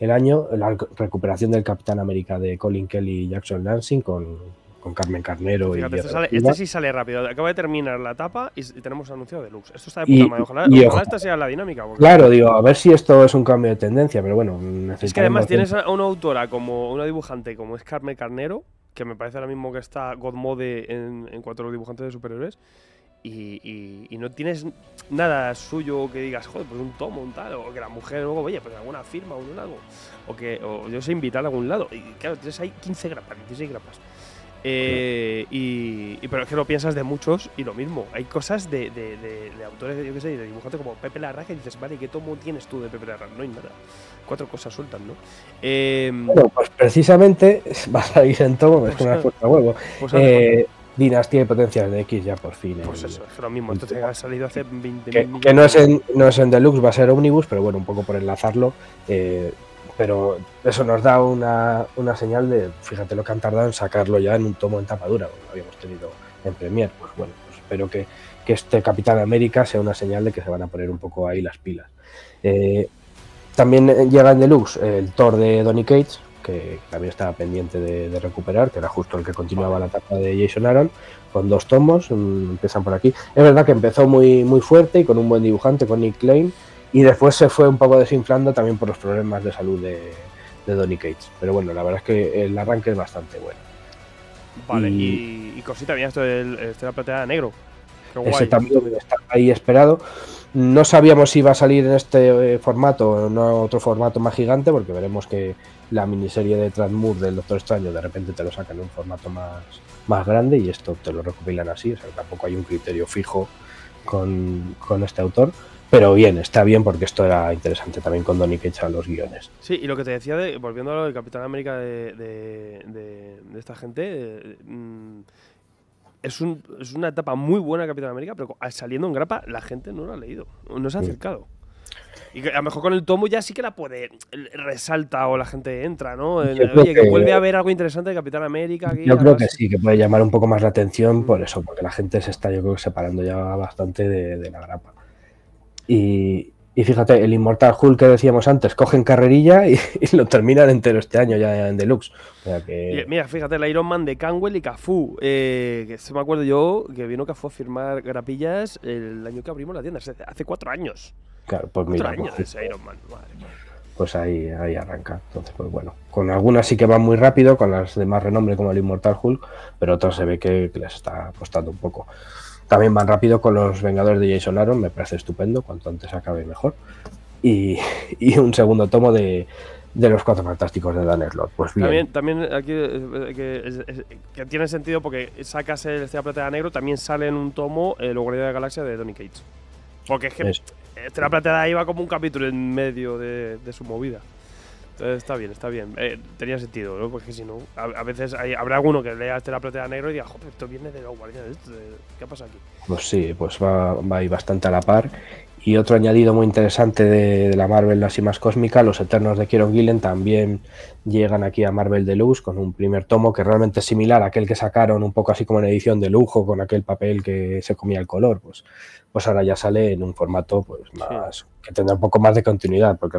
el año, la recuperación del Capitán América de Colin Kelly y Jackson Lansing con, con Carmen Carnero Fíjate, y este, sale- este sí sale rápido. Acaba de terminar la etapa y, tenemos anunciado Deluxe. Esto está de Y- puta madre. Ojalá, y ojalá ojo. esta sea la dinámica. Claro, digo, a ver si esto es un cambio de tendencia, pero bueno, Es que además tienes a una autora como una dibujante como es Carmen Carnero, que me parece ahora mismo que está Godmode en, en los dibujantes de superhéroes. Y, no tienes nada suyo que digas, joder, pues un tomo, un tal, o que la mujer luego, oye, pues alguna firma o un algo. O que yo sé invitar a algún lado. Y claro, tienes ahí 15 grapas, 16 grapas. Eh, y, pero es que lo piensas de muchos y lo mismo. Hay cosas de, de- de- de autores, yo qué sé, de dibujantes como Pepe Larra que dices, vale, ¿qué tomo tienes tú de Pepe Larra? No hay nada. Cuatro cosas sueltas, ¿no? Eh, Bueno, pues precisamente <laughs> va a salir en tomo, es Pues, una eh, fuerza huevo. pues, Eh, Dinastía de Potencias de X ya por fin. pues en- eso, es lo mismo. Esto te ha salido hace 20 que, que no, es en, no es en Deluxe, va a ser Omnibus, pero bueno, un poco por enlazarlo. eh, pero eso nos da una, una, señal de, fíjate lo que han tardado en sacarlo ya en un tomo en tapadura, lo habíamos tenido en Premier. Pues bueno, pues espero que, que, este Capitán América sea una señal de que se van a poner un poco ahí las pilas. Eh, también llega en Deluxe el Thor de Donny Cates, que también estaba pendiente de, de, recuperar, que era justo el que continuaba la etapa de Jason Aaron, con dos tomos, um, empiezan por aquí. Es verdad que empezó muy, muy fuerte y con un buen dibujante, con Nick Klein, y después se fue un poco desinflando también por los problemas de salud de, de Donny Cates. Pero bueno, la verdad es que el arranque es bastante bueno. Vale, y, y, y cosita, mira, esto del este la plateada negro. Ese también está ahí esperado. No sabíamos si iba a salir en este eh, formato o en otro formato más gigante, porque veremos que la miniserie de Transmur del Doctor Extraño de repente te lo sacan en un formato más, más grande y esto te lo recopilan así. O sea, tampoco hay un criterio fijo con, con este autor. Pero bien, está bien porque esto era interesante también con Donny Cage a los guiones. Sí, y lo que te decía, de, volviendo a lo de Capitán América de, de, de, de esta gente, eh, mm, es, un, es, una etapa muy buena de Capitán América, pero saliendo en grapa la gente no lo ha leído, no se ha acercado. Y a lo mejor con el tomo ya sí que la puede, resalta o la gente entra, ¿no? Oye, que, que, vuelve a ver algo interesante de Capitán América. Aquí, yo creo que sí, que puede llamar un poco más la atención por eso, porque la gente se está, yo creo, separando ya bastante de, de la grapa. Y, y, fíjate, el Inmortal Hulk que decíamos antes, cogen carrerilla y, <laughs> y, lo terminan entero este año ya en Deluxe. O sea que... Mira, fíjate, el Iron Man de Canwell y Cafú. Eh, que se me acuerdo yo que vino Cafú a firmar grapillas el año que abrimos la tienda, hace cuatro años. Claro, pues cuatro años Pues, ese Iron Man, madre mía. pues ahí, ahí arranca. Entonces, pues bueno, con algunas sí que van muy rápido, con las de más renombre como el Inmortal Hulk, pero otras se ve que, que les está costando un poco. También van rápido con los Vengadores de Jason Aaron, me parece estupendo, cuanto antes acabe mejor. Y, <laughs> y un segundo tomo de, de, los Cuatro Fantásticos de Dan Slott. Pues bien. También, también aquí eh, que, es, que, tiene sentido porque sacas el Estrella Plateada Negro, también sale en un tomo el Guardia de la Galaxia de Donny Cates. Porque es que Estrella Plateada iba como un capítulo en medio de, de su movida. Entonces está bien, está bien. Eh, tenía sentido, ¿no? Porque si no, a, a, veces hay, habrá alguno que lea este la platea negro y diga, joder, esto viene de los guardianes, ¿qué pasa aquí? Pues sí, pues va, va ahí bastante a la par. Y otro añadido muy interesante de, de, la Marvel así más cósmica, los Eternos de Kieron Gillen también llegan aquí a Marvel Deluxe con un primer tomo que realmente es similar a aquel que sacaron un poco así como en edición de lujo, con aquel papel que se comía el color, pues, pues ahora ya sale en un formato pues más sí. que tendrá un poco más de continuidad, porque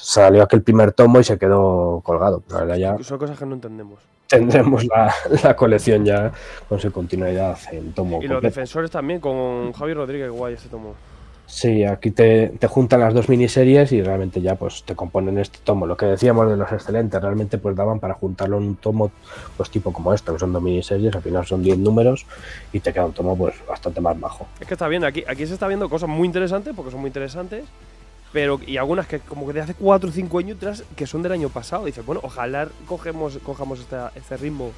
salió aquel primer tomo y se quedó colgado. Pero ahora ya son cosas que no entendemos. Tendremos la, la colección ya con su continuidad en tomo. Y completo. los defensores también, con Javi Rodríguez, guay este tomo. Sí, aquí te, te, juntan las dos miniseries y realmente ya pues te componen este tomo. Lo que decíamos de los excelentes, realmente pues daban para juntarlo en un tomo pues tipo como esto, que son dos miniseries, al final son 10 números y te queda un tomo pues bastante más bajo. Es que está bien, aquí, aquí se está viendo cosas muy interesantes, porque son muy interesantes, pero y algunas que como que de hace 4 o 5 años atrás que son del año pasado. Dices, bueno, ojalá cogemos, cojamos este, este ritmo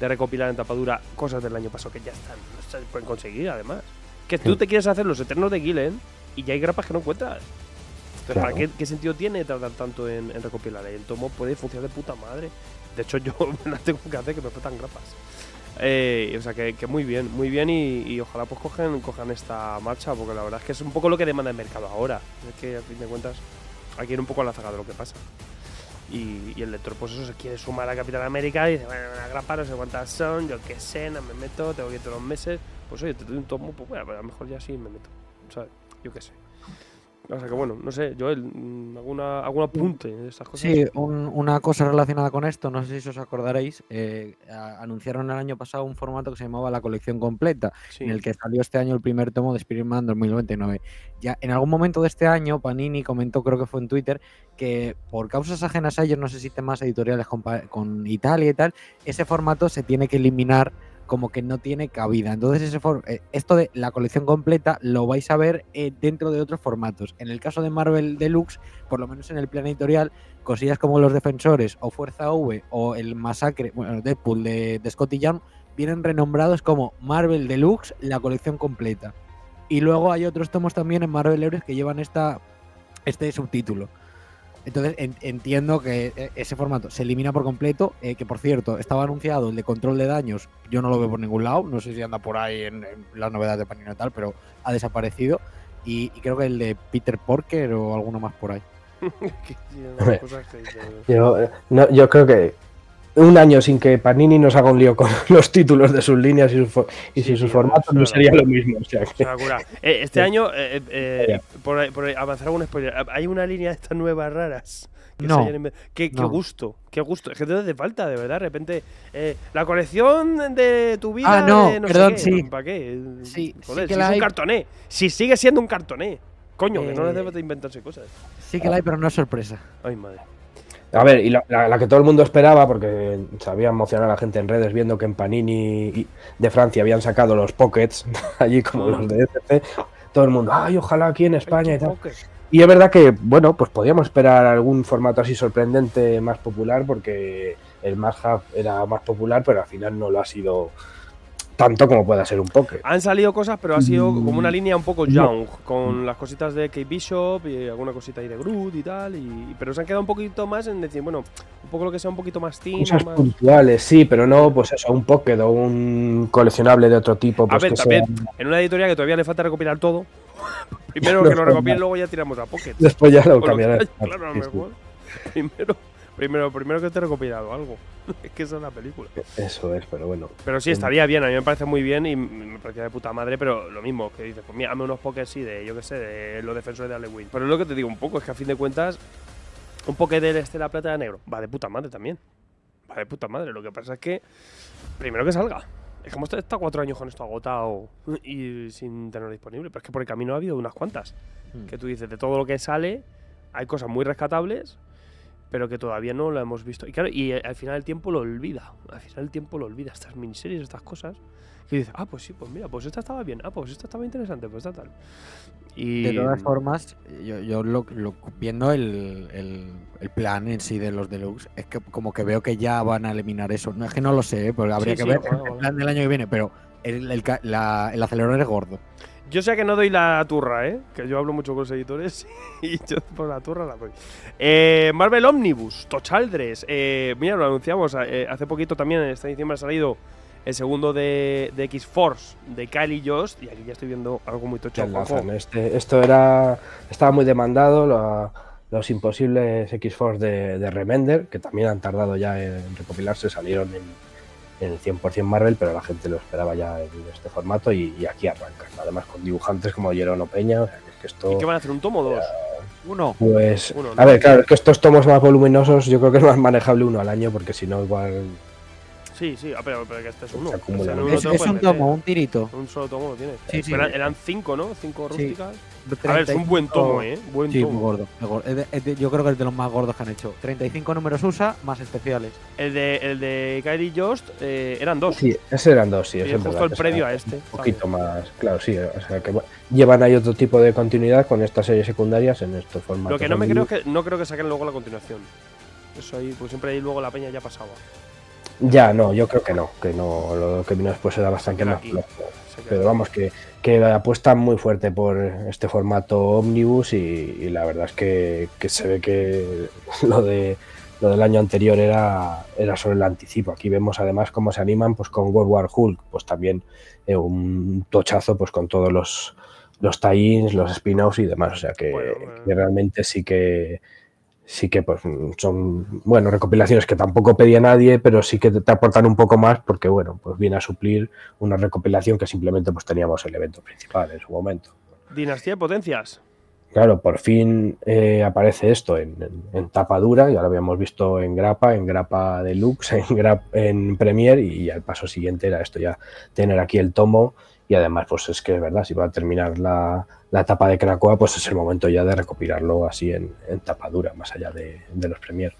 de recopilar en tapadura cosas del año pasado que ya están, no se pueden conseguir además. Que tú te quieres hacer los Eternos de Gillen y ya hay grapas que no encuentras. Entonces, claro. ¿para qué, qué, sentido tiene tardar tanto en, en, recopilar? El tomo puede funcionar de puta madre. De hecho, yo <laughs> las tengo que hacer que me faltan grapas. Eh, o sea, que, que, muy bien, muy bien y, ojalá pues cogen, cojan esta marcha, porque la verdad es que es un poco lo que demanda el mercado ahora. Es que a fin de cuentas aquí ir un poco a la zaga de lo que pasa. Y, el lector pues eso se quiere sumar a Capitán América y dice, bueno, una grapa, no sé cuántas son, yo qué sé, no me meto, tengo que ir todos los meses. Pues oye, te doy un tomo, pues bueno, a lo mejor ya sí me meto, ¿sabes? Yo qué sé. O sea que bueno, no sé, Joel, mm, ¿alguna, algún apunte de estas cosas? Sí, un, una cosa relacionada con esto, no sé si os acordaréis, eh, anunciaron el año pasado un formato que se llamaba la colección completa, sí. en el que salió este año el primer tomo de Spider-Man 2099. Ya en algún momento de este año, Panini comentó, creo que fue en Twitter, que por causas ajenas a ellos, no sé si temas editoriales con, con Italia y tal, ese formato se tiene que eliminar como que no tiene cabida. Entonces, ese eh, esto de la colección completa lo vais a ver eh, dentro de otros formatos. En el caso de Marvel Deluxe, por lo menos en el plan editorial, cosillas como Los Defensores o Fuerza V o el Masacre, bueno, Deadpool de, de Scotty Young, vienen renombrados como Marvel Deluxe, la colección completa. Y luego hay otros tomos también en Marvel Heroes que llevan esta, este subtítulo. Entonces en, entiendo que e, ese formato se elimina por completo, eh, que por cierto estaba anunciado el de control de daños, yo no lo veo por ningún lado, no sé si anda por ahí en, en las novedades de Panini y tal, pero ha desaparecido. Y, y, creo que el de Peter Porker o alguno más por ahí. <laughs> Yo, eh, no, yo creo que un año sin que Panini nos haga un lío con <laughs> los títulos de sus líneas y, sus fo- y Sí, sin sus formatos no eso sería lo mismo. O sea, que-. Eh, este Sí. año, eh, eh, por, por avanzar algún spoiler, hay una línea de estas nuevas raras. Que No. se hayan qué, qué gusto, qué gusto. Es que te hace falta, de verdad. De repente, eh, la colección de tu vida. Ah, no, de sé perdón, qué. sí. ¿Para qué? Sí, Joder, sí que si la es un cartoné. Si sigue siendo un cartoné. Coño, que no les debe de inventarse cosas. Sí que la hay, pero no es sorpresa. Ay, madre. A ver, y la, la- la que todo el mundo esperaba, porque se había emocionado la gente en redes viendo que en Panini de Francia habían sacado los pockets, <laughs> allí como los de FC, todo el mundo, ay, ojalá aquí en España y tal. Y es verdad que, bueno, pues podíamos esperar algún formato así sorprendente más popular, porque el Hub era más popular, pero al final no lo ha sido tanto como pueda ser un Pocket. Han salido cosas, pero ha sido Mm, como una línea un poco no. young, con las cositas de Kate Bishop y alguna cosita ahí de Groot y tal. Y, pero se han quedado un poquito más en decir, bueno, un poco lo que sea un poquito más teen, Cosas más. puntuales, sí, pero no, pues eso, un Pocket o un coleccionable de otro tipo. A Pues ver, que también, sea- en una editorial que todavía le falta recopilar todo. <laughs> Primero No que lo es recopile, verdad. luego ya tiramos a Pocket. Después ya lo <laughs> cambiaré. claro, a lo Sí, sí. mejor. Primero, primero, primero que esté recopilado algo. <laughs> Es que esa es la película. Eso es, pero bueno. Pero sí, estaría bien, a mí me parece muy bien y me parecía de puta madre, pero lo mismo, que dices, pues mira, hazme unos pokés, sí, de, yo qué sé, de los defensores de Halloween. Pero es lo que te digo un poco, es que a fin de cuentas, un poké del este la plata de negro, va de puta madre también. Va de puta madre, lo que pasa es que, primero que salga. Es que hemos estado cuatro años con esto agotado y sin tenerlo disponible, pero es que por el camino ha habido unas cuantas. Que tú dices, de todo lo que sale, hay cosas muy rescatables, pero que todavía no lo hemos visto. Y claro, y eh, al final el tiempo lo olvida. Al final el tiempo lo olvida. Estas miniseries, estas cosas. Que dices, ah, pues sí, pues mira, pues esta estaba bien. Ah, pues esta estaba interesante, pues esta tal. Y. De todas formas, yo, yo lo, lo- viendo el, el- el plan en sí de los deluxe, es que como que veo que ya van a eliminar eso. No es que no lo sé, porque habría Sí, que sí, ver ojalá, el ojalá. plan del año que viene, pero el, el la- el acelerador es gordo. Yo sé que no doy la turra, ¿eh? Que yo hablo mucho con los editores <laughs> y yo por la turra la doy. Eh, Marvel Omnibus, Tochaldres. Eh, mira, lo anunciamos eh, hace poquito también, en este diciembre ha salido el segundo de, de X-Force, de Kylie Jost. Y aquí ya estoy viendo algo muy tocho. Este, esto era estaba muy demandado, lo- los imposibles X-Force de, de Remender, que también han tardado ya en recopilarse, salieron en el 100% Marvel, pero la gente lo esperaba ya en este formato y, y aquí arrancan. Además con dibujantes como Jerono Peña, o sea, que es que esto... ¿Y qué van a hacer? ¿Un tomo o dos? Uno. Pues, Uno, a ver, claro, es que estos tomos más voluminosos yo creo que es más manejable uno al año, porque si no igual Sí, sí, ah, pero, pero que este es uno. O sea, uno Es, un meter. tomo, un tirito. Un solo tomo lo tienes. Sí, sí. Pero eran, eran cinco, ¿no? Cinco Sí. rústicas. A ver, es un buen tomo, ¿eh? Buen Sí, muy tomo. gordo. muy gordo. Es de- es de- yo creo que es de los más gordos que han hecho. 35 números USA más especiales. El de, el de Kylie Jost eh, eran dos. Sí, ese eran dos, sí. Y es justo verdad, el previo a este. Un poquito más, claro, sí. O sea, que bueno, llevan ahí otro tipo de continuidad con estas series secundarias en estos formatos. Lo que no me creo es que no creo que saquen luego la continuación. Eso ahí, pues siempre ahí luego la peña ya pasaba. Ya, no, yo creo que no, que no. Lo que vino después era bastante más flojo. Pero vamos, que, que apuestan muy fuerte por este formato omnibus y, y la verdad es que, que se ve que <laughs> lo de lo del año anterior era, era solo el anticipo. Aquí vemos además cómo se animan pues con World War Hulk, pues también eh, un tochazo pues con todos los, los tie-ins, los spin-offs y demás. O sea que, Bueno, que realmente sí que sí que pues son bueno recopilaciones que tampoco pedía nadie pero sí que te, aportan un poco más porque bueno pues viene a suplir una recopilación que simplemente pues teníamos el evento principal en su momento Dinastía de potencias. claro por fin eh, aparece esto en, en- en tapa dura ya lo habíamos visto en grapa en grapa deluxe <laughs> en grap, en premier y ya el paso siguiente era esto ya tener aquí el tomo y además pues es que es verdad si va a terminar la, la etapa de Krakoa pues es el momento ya de recopilarlo así en, en tapa dura más allá de, de los premier.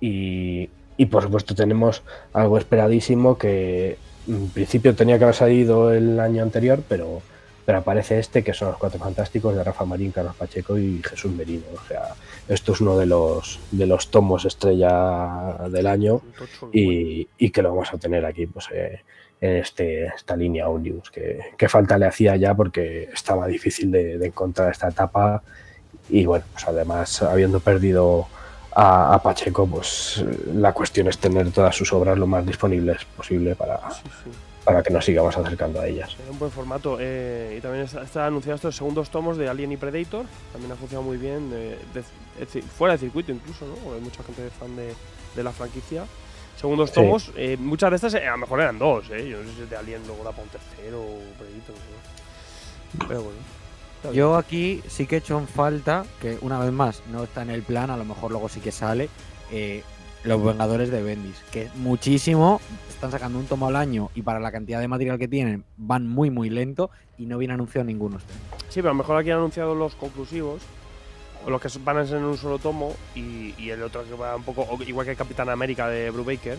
Y, y, por supuesto tenemos algo esperadísimo que en principio tenía que haber salido el año anterior, pero, pero aparece este, que son los Cuatro Fantásticos de Rafa Marín, Carlos Pacheco y Jesús Merino. O sea, esto es uno de los, de los tomos estrella del año y, y que lo vamos a tener aquí pues, eh, en este, esta línea Omnibus, que, que falta le hacía ya porque estaba difícil de, de encontrar esta etapa y bueno, pues además habiendo perdido a, a Pacheco, pues la cuestión es tener todas sus obras lo más disponibles posible para, Sí, sí. para que nos sigamos acercando a ellas. Un buen formato. eh, y también está, está anunciado estos segundos tomos de Alien y Predator. También ha funcionado muy bien. de- de- es decir, fuera de circuito incluso, ¿no? Hay mucha gente fan de, de la franquicia. Segundos tomos. eh, muchas de estas eh, a lo mejor eran dos, ¿eh? Yo no sé si de Alien luego da para un tercero o no sé. Pero bueno. Yo aquí sí que he hecho en falta, que una vez más no está en el plan, a lo mejor luego sí que sale, eh, los Vengadores de Bendis, que muchísimo, están sacando un tomo al año y para la cantidad de material que tienen van muy muy lento y no viene anunciado ninguno. este. Sí, pero a lo mejor aquí han anunciado los conclusivos. Los que van a ser en un solo tomo. Y, y el otro que va un poco. Igual que el Capitán América de Brubaker.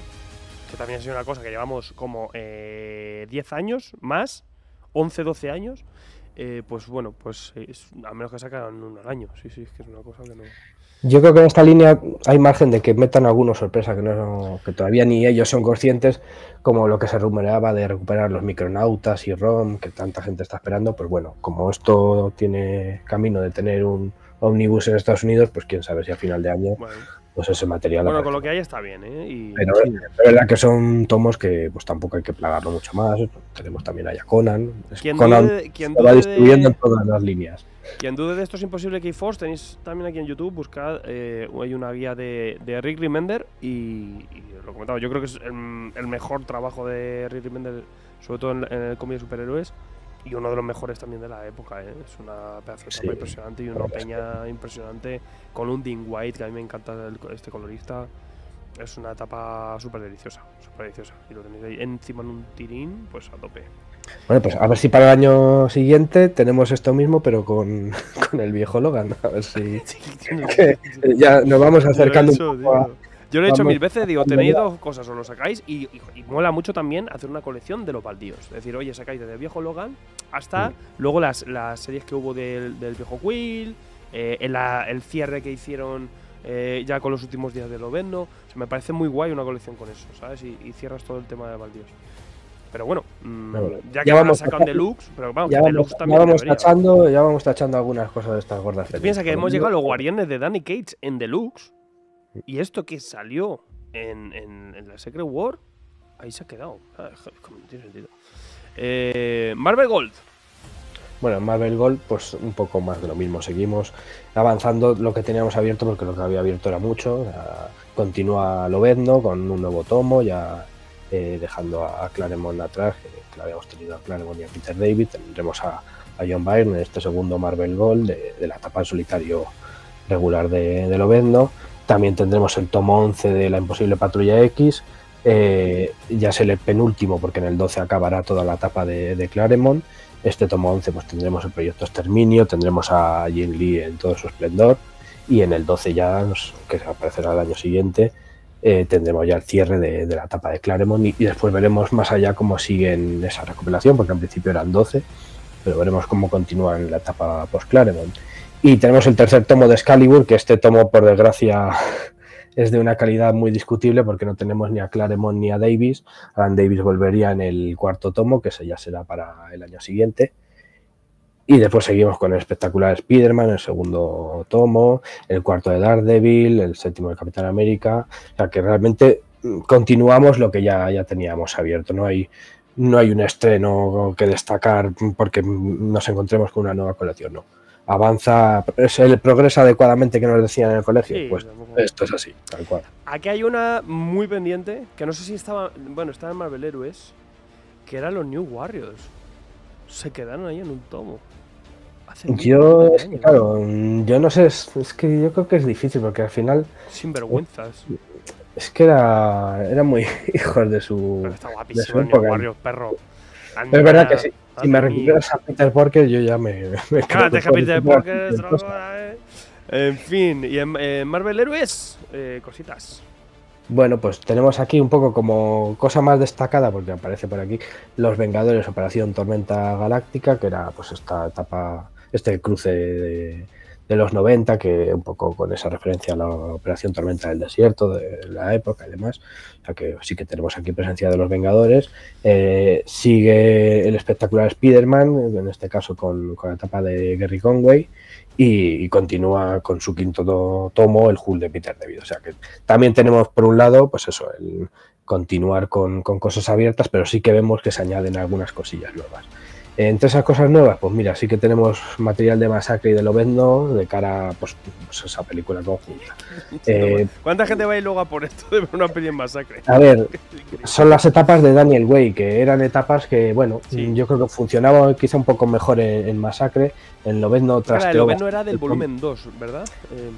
Que también ha sido una cosa que llevamos como eh, 10 años más. 11, 12 años. eh, pues bueno, pues es- a menos que sacan uno al año. Sí, sí, es que es una cosa que no. Yo creo que en esta línea hay margen de que metan alguna sorpresa que, no, que todavía ni ellos son conscientes, como lo que se rumoreaba de recuperar los micronautas y ROM, que tanta gente está esperando. Pues bueno, como esto tiene camino de tener un omnibus en Estados Unidos, pues quién sabe si a final de año Bueno, pues ese material bueno, con lo que hay está bien, ¿eh? Y, Pero es verdad que son tomos que pues tampoco hay que plagarlo mucho más. Tenemos también a Conan. Es- quien Conan dude, quien se va distribuyendo en todas las líneas. quien dude de esto es imposible que Force tenéis también aquí en YouTube. Buscad, eh, hay una guía de, de Rick Remender. Y, y lo comentaba, yo creo que es el, el mejor trabajo de Rick Remender, sobre todo en, en el cómic de superhéroes. Y uno de los mejores también de la época, ¿eh? Es una pedazo de Sí, impresionante y una peña impresionante con un Dean White, que a mí me encanta el- este colorista. Es una etapa súper deliciosa, súper deliciosa. Y lo tenéis ahí encima en un tirín, pues a tope. Bueno, pues a ver si para el año siguiente tenemos esto mismo, pero con, <laughs> con el viejo Logan. A ver si <laughs> <laughs> que ya nos vamos acercando un poco. Yo lo he hecho vamos mil veces, digo, tenéis ya- dos cosas, o lo sacáis y, y- y mola mucho también hacer una colección de los baldíos. Es decir, oye, sacáis desde el viejo Logan hasta luego las, las series que hubo del, del viejo Quill, eh, el, la- el cierre que hicieron eh, ya con los últimos días de Lovendo. O sea, me parece muy guay una colección con eso, ¿sabes? Y, y cierras todo el tema de baldíos. Pero bueno, mm, Bueno, ya ya que van a vamos tachando- <laughs> deluxe, pero vamos, ya que vamos, deluxe ya también vamos tachando, ya vamos tachando algunas cosas de estas gordas. Piensas que hemos llegado a los guardianes de Danny Cage en Deluxe y esto que salió en, en- la Secret War, ahí se ha quedado. Ah, no tiene sentido. Eh, Marvel Gold. Bueno, en Marvel Gold, pues un poco más de lo mismo. Seguimos avanzando lo que teníamos abierto, porque lo que había abierto era mucho. Continúa Lobezno con un nuevo tomo, ya eh, dejando a Claremont atrás, que, que habíamos tenido a Claremont y a Peter David. Tendremos a, John Byrne en este segundo Marvel Gold de, la etapa en solitario regular de, de. También tendremos el tomo 11 de La Imposible Patrulla X. Eh, ya es el penúltimo, porque en el 12 acabará toda la etapa de, Claremont. Este tomo 11 pues tendremos el proyecto Exterminio, tendremos a Jin Lee en todo su esplendor y en el 12 ya, nos- que aparecerá el año siguiente, eh, tendremos ya el cierre de, la etapa de Claremont y, y después veremos más allá cómo siguen esa recopilación, porque al principio eran 12, pero veremos cómo continúan la etapa post-Claremont. Y tenemos el tercer tomo de Excalibur, que este tomo por desgracia <laughs> es de una calidad muy discutible porque no tenemos ni a Claremont ni a Davis. Alan Davis volvería en el cuarto tomo, que ese ya será para el año siguiente. Y después seguimos con el espectacular Spider-Man, el segundo tomo, el cuarto de Daredevil, el séptimo de Capitán América. O sea que realmente mm, continuamos lo que ya, ya teníamos abierto. No hay, no hay un estreno que destacar porque nos encontremos con una nueva colección, no. Avanza, es el progresa adecuadamente que nos decían en el colegio. Sí, pues esto es así, tal cual. Aquí hay una muy pendiente, que no sé si estaba. Bueno, estaba en Marvel Heroes, que eran los New Warriors. Se quedaron ahí en un tomo. Hace Yo, es que, claro, yo no sé, es, es que yo creo que es difícil porque al final Sin vergüenzas. es que era, era muy <laughs> hijos de su. Pero está de su guapísimo New. Warriors, perro. Es verdad que si, si me recuperas a Peter Parker, yo ya me. me Peter Parker, Parker. droga, eh. En fin, y en, en Marvel Heroes, eh, cositas. Bueno, pues tenemos aquí un poco como cosa más destacada, porque aparece por aquí Los Vengadores Operación Tormenta Galáctica, que era pues esta etapa, este cruce de, de los 90, que un poco con esa referencia a la Operación Tormenta del Desierto, de la época y demás. Sea que sí que tenemos aquí presencia de los Vengadores. Eh, sigue el espectacular Spider-Man, en este caso con, con la etapa de Gary Conway. Y, continúa con su quinto to- tomo, el Hulk de Peter David. O sea que también tenemos por un lado, pues eso, el, continuar con, con cosas abiertas, pero sí que vemos que se añaden algunas cosillas nuevas. Entre esas cosas nuevas, pues mira, sí que tenemos material de Masacre y de Lobezno de cara pues, pues, esa película conjunta. <laughs> Eh, ¿Cuánta gente va a ir luego a por esto de ver una peli en Masacre? a ver, <laughs> son las etapas de Daniel Way, que eran etapas que, bueno, Sí. yo creo que funcionaban quizá un poco mejor en, en Masacre, en Lobezno trasteó Lobezno era del volumen 2, ¿verdad? Eh,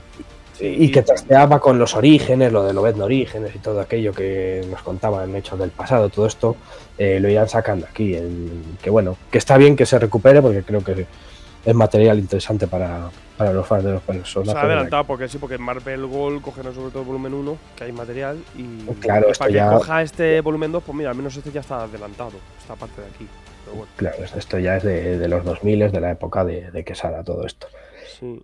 sí, y que trasteaba con los orígenes, lo de Lobezno Orígenes y todo aquello que nos contaban hechos del pasado, todo esto eh, lo irán sacando aquí. en- que bueno, que está bien que se recupere porque creo que es material interesante para, para los fans de los Se personajes. ha adelantado porque sí, porque Marvel Gold coge no sobre todo el volumen 1, que hay material, y Claro, para que ya- coja este volumen 2, pues mira, al menos este ya está adelantado, esta parte de aquí. Pero bueno, Claro, esto ya es de, de los 2000, de la época de, de Quesada, todo esto. sí,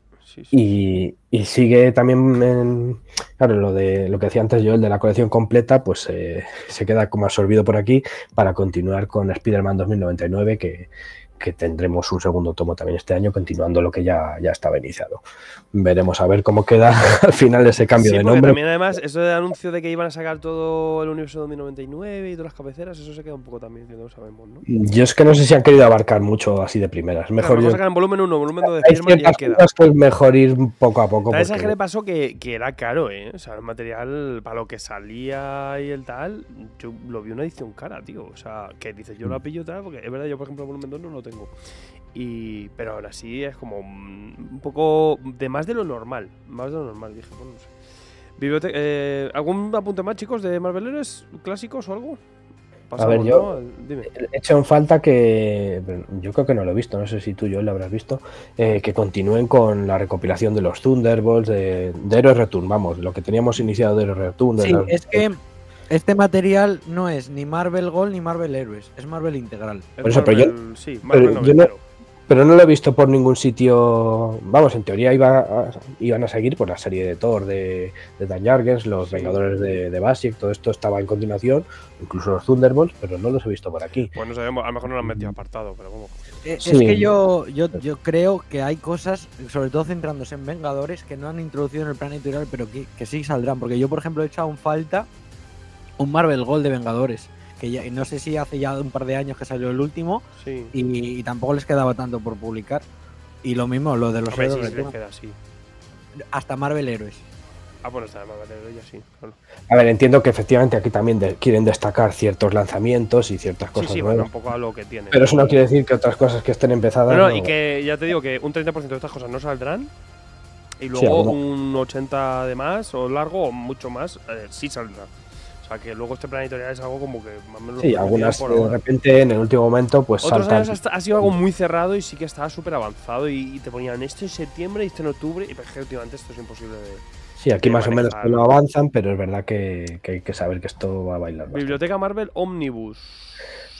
y sigue también, en- claro, lo de lo que decía antes yo, el de la colección completa, pues eh, se queda como absorbido por aquí para continuar con Spider-Man 2099, que, que tendremos un segundo tomo también este año, continuando lo que ya, ya estaba iniciado. Veremos a ver cómo queda <laughs> al final ese cambio Sí, de nombre. también además, eso de anuncio de que iban a sacar todo el universo 2099 y todas las cabeceras, eso se queda un poco también, que no sabemos, ¿no? Yo es que no sé si han querido abarcar mucho así de primeras. Mejor yo- sacar en volumen 1, volumen 2 de Spiderman y ahí queda. mejor ir poco a poco. ¿Sabes a porque- qué le pasó? Que, que era caro, ¿eh? O sea, el material, para lo que salía y el tal, yo lo vi una edición cara, tío. O sea, que dices, yo la pillo tal, porque es verdad, yo por ejemplo el volumen 2 no lo tengo. Y, pero aún así es como un poco de más de lo normal. Más de lo normal, dije, bueno, no sé. Bibliote- eh, ¿Algún apunte más, chicos, de Marvel Heroes clásicos o algo? ver, yo- ¿no? Al- Dime. He hecho en falta que, yo creo que no lo he visto, no sé si tú yo lo habrás visto, eh, que continúen con la recopilación de los Thunderbolts, de, de Heroes Return, vamos, lo que teníamos iniciado de Heroes Return. de Sí, es que este material no es ni Marvel Gold ni Marvel Heroes, es Marvel Integral. Es por eso, pero yo- Marvel- sí, Marvel yo no- noventero. Pero no lo he visto por ningún sitio, vamos, en teoría iba a- iban a seguir por la serie de Thor de, de Dan Jargens, los Sí. Vengadores de, de Basic, todo esto estaba en continuación, incluso los Thunderbolts, pero no los he visto por aquí. Pues no sabemos, a lo mejor no lo han metido apartado, pero como. Eh, Sí. Es que yo, yo, yo creo que hay cosas, sobre todo centrándose en Vengadores, que no han introducido en el plan editorial, pero que, que sí saldrán. Porque yo, por ejemplo, he echado en falta un Marvel Gold de Vengadores. Que ya, no sé si hace ya un par de años que salió el último Sí. y, y tampoco les quedaba tanto por publicar. Y lo mismo, lo de los héroes sí, queda hasta Marvel Héroes. Ah, bueno, está Marvel Heroes, ya sí. claro. A ver, entiendo que efectivamente aquí también de- quieren destacar ciertos lanzamientos y ciertas cosas sí, bueno, nuevas, un poco a lo que tiene. pero eso no quiere decir que otras cosas que estén empezadas... No, no, no- y que ya te digo que un 30% de estas cosas no saldrán. Y luego un 80 de más, o largo, o mucho más, eh, sí saldrá. O sea que luego este plan editorial es algo como que más o menos lo Sí, algunas por de ahora. repente en el último momento pues Otros saltan. años ha sido algo muy cerrado y sí que estaba súper avanzado. Y, y te ponían esto en septiembre y esto en octubre. Y pues, que últimamente esto es imposible de. Sí, aquí de más o menos no avanzan, pero es verdad que, que hay que saber que esto va a bailar. bastante. Biblioteca Marvel Omnibus.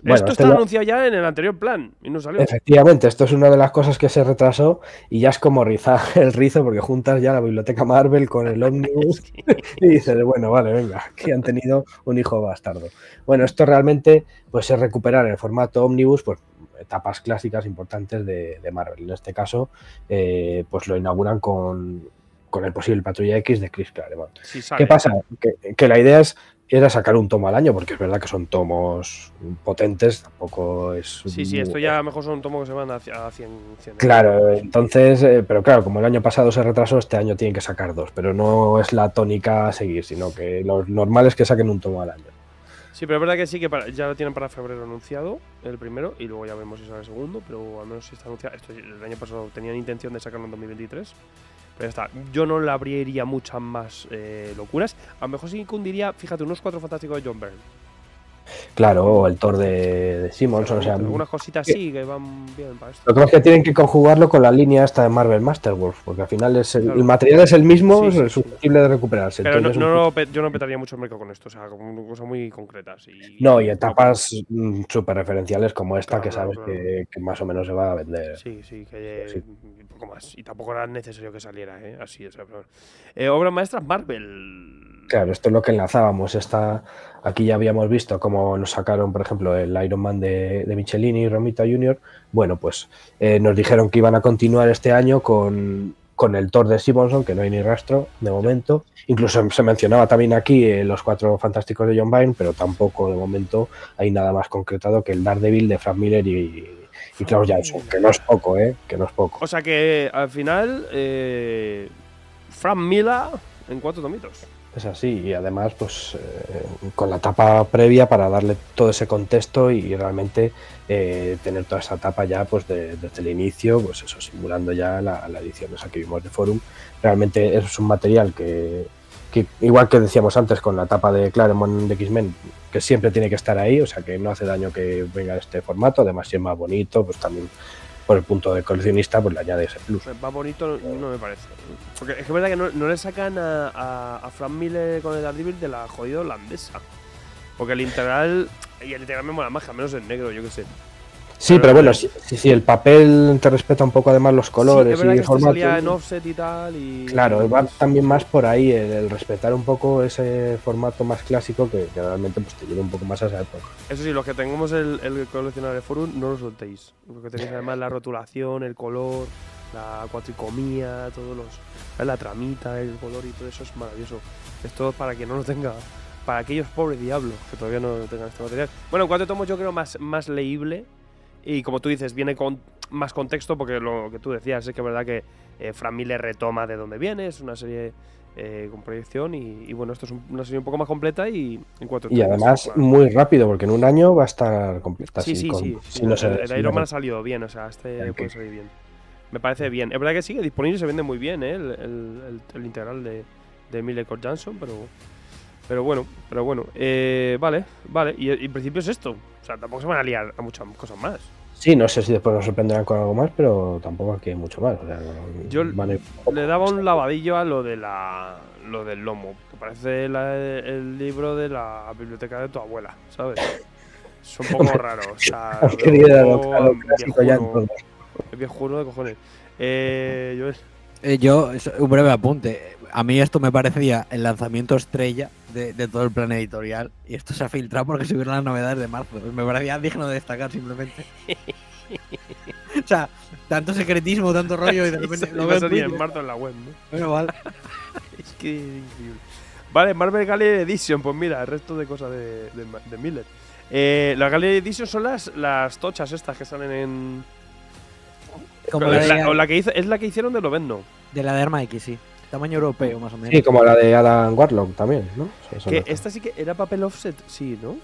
Bueno, esto este está lo- anunciado ya en el anterior plan y no salió. Efectivamente, esto es una de las cosas que se retrasó y ya es como rizar <laughs> el rizo porque juntas ya la biblioteca Marvel con el Omnibus <laughs> <laughs> y dices, bueno, vale, venga, aquí han tenido un hijo bastardo. Bueno, esto realmente pues es recuperar en el formato Omnibus pues etapas clásicas importantes de, de Marvel. En este caso, eh, pues lo inauguran con, con el posible Patrulla X de Chris Claremont. Sí. ¿Qué pasa? Que, que la idea es era sacar un tomo al año, porque es verdad que son tomos potentes, tampoco es... Sí, sí, esto ya mejor son tomos que se van a, a 100, 100 Claro, entonces, eh, pero claro, como el año pasado se retrasó, este año tienen que sacar dos, pero no es la tónica a seguir, sino que lo normal es que saquen un tomo al año. Sí, pero es verdad que sí que para- ya lo tienen para febrero anunciado, el primero, y luego ya vemos si sale el segundo, pero al menos si está anunciado. Esto el año pasado tenían intención de sacarlo en 2023, pero está. Yo no le abriría muchas más eh, locuras. A lo mejor sí cundiría, fíjate, unos cuatro fantásticos de John Byrne. Claro, o el Thor de, de Simonson, o sea, Algunas cositas sí que van bien para esto. lo que pasa es que tienen que conjugarlo con la línea esta de Marvel Masterworks, porque al final es el, Claro. el material es el mismo, Sí, sí, es sí. susceptible de recuperarse. Pero no, no yo no petaría mucho el mercado con esto, o sea, como cosas muy concretas. Y, No, y etapas súper referenciales como esta Claro, que sabes claro. Que, que más o menos se va a vender. Sí, sí, que Sí. un poco más. Y tampoco era necesario que saliera, ¿eh? Así, o sea, pero- Eh, obras maestras Marvel. Claro, esto es lo que enlazábamos. Esta, aquí ya habíamos visto cómo nos sacaron, por ejemplo, el Iron Man de, de Michelini y Romita Jr. Bueno, pues eh, nos dijeron que iban a continuar este año con con el Thor de Simonson, que no hay ni rastro de momento. Incluso se mencionaba también aquí eh, los cuatro fantásticos de John Byrne, pero tampoco de momento hay nada más concretado que el Daredevil de Frank Miller y, y Klaus Jansson, que no es poco, ¿eh? Que no es poco. O sea que al final, eh, Frank Miller en cuatro tomitos. Es así, y además, pues eh, con la etapa previa para darle todo ese contexto y realmente eh, tener toda esa etapa ya pues de- desde el inicio, pues eso, simulando ya la, la edición esa que vimos de Forum. Realmente es un material que, que, igual que decíamos antes con la etapa de Claremont de X-Men, que siempre tiene que estar ahí, o sea que no hace daño que venga este formato, además si es más bonito, pues también por el punto de coleccionista, pues le añade ese plus. Más bonito no me parece. Porque es que es verdad que no, le sacan a, a, a Frank Miller con el Daredevil de la jodida holandesa. Porque el integral. Y el integral me mola más, al menos el negro, yo qué sé. Sí, Pero pero bueno, si- si el papel te respeta un poco además los colores sí, y que el formato. en offset y tal. Y, Claro, va también más por ahí el, el respetar un poco ese formato más clásico que, que realmente pues, te lleva un poco más a esa época. Eso sí, los que tengamos el, el coleccionable Forum, no lo soltéis. Porque tenéis además la rotulación, el color, la cuatricomía, todos los. La tramita, el color y todo eso es maravilloso. Esto es para quien no lo tenga. Para aquellos pobres diablos que todavía no tengan este material. Bueno, en cuatro tomos yo creo más, más leíble. Y como tú dices, viene con más contexto porque lo que tú decías es que es verdad que eh, Fran Miller retoma de dónde viene, es una serie eh, con proyección y, y bueno, esto es un- una serie un poco más completa y en cuatro Y además claro. muy rápido, porque en un año va a estar completa. Sí, sí, con- sí. si sí. no se- el, Iron Man ha salido bien, o sea, este puede salir bien. Me parece bien. Es verdad que sigue disponible y se vende muy bien, ¿eh? El, el- el- el integral de, de Miller con Johnson, pero. Pero bueno, pero bueno. Eh, vale, vale. Y, y en principio es esto. O sea, tampoco se van a liar a muchas cosas más. Sí, no sé si después nos sorprenderán con algo más, pero tampoco aquí hay mucho más. o sea, no- Yo Le daba un lavadillo a lo de la. lo del lomo. Que parece la- el libro de la biblioteca de tu abuela, ¿sabes? Es un poco raro. O sea. <laughs> Es viejuno de cojones. Eh, Joel. Eh, yo, es un breve apunte. A mí esto me parecía el lanzamiento estrella de, de todo el plan editorial y esto se ha filtrado porque subieron las novedades de marzo. Me parecía digno de destacar simplemente. <laughs> o sea, tanto secretismo, tanto rollo y de <laughs> repente Lo a en marzo en la web, ¿no? Bueno, vale. <laughs> Es que increíble. Vale, Marvel Gallery Edition, pues mira, el resto de cosas de, de, de Miller. Eh, las Gallery Edition son las, las tochas estas que salen en. Como la, la, o la que hizo, es la que hicieron de Lovendo. de la de Arma X, sí. Tamaño europeo, más o menos. Sí, como la de Adam Warlock también, ¿no? Que no- esta sí que era papel offset, sí, ¿no?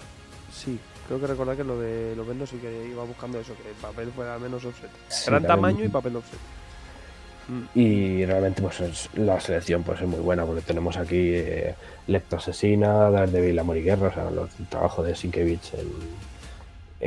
Sí, creo que recordar que lo de Lovendo sí que iba buscando eso, que el papel fuera menos offset. sí, Gran tamaño y papel offset. Mm. Y realmente pues es- la selección pues es muy buena porque tenemos aquí eh, Asesina, Daredevil, Amor y Guerra, o sea, los- el trabajo de Sienkiewicz en,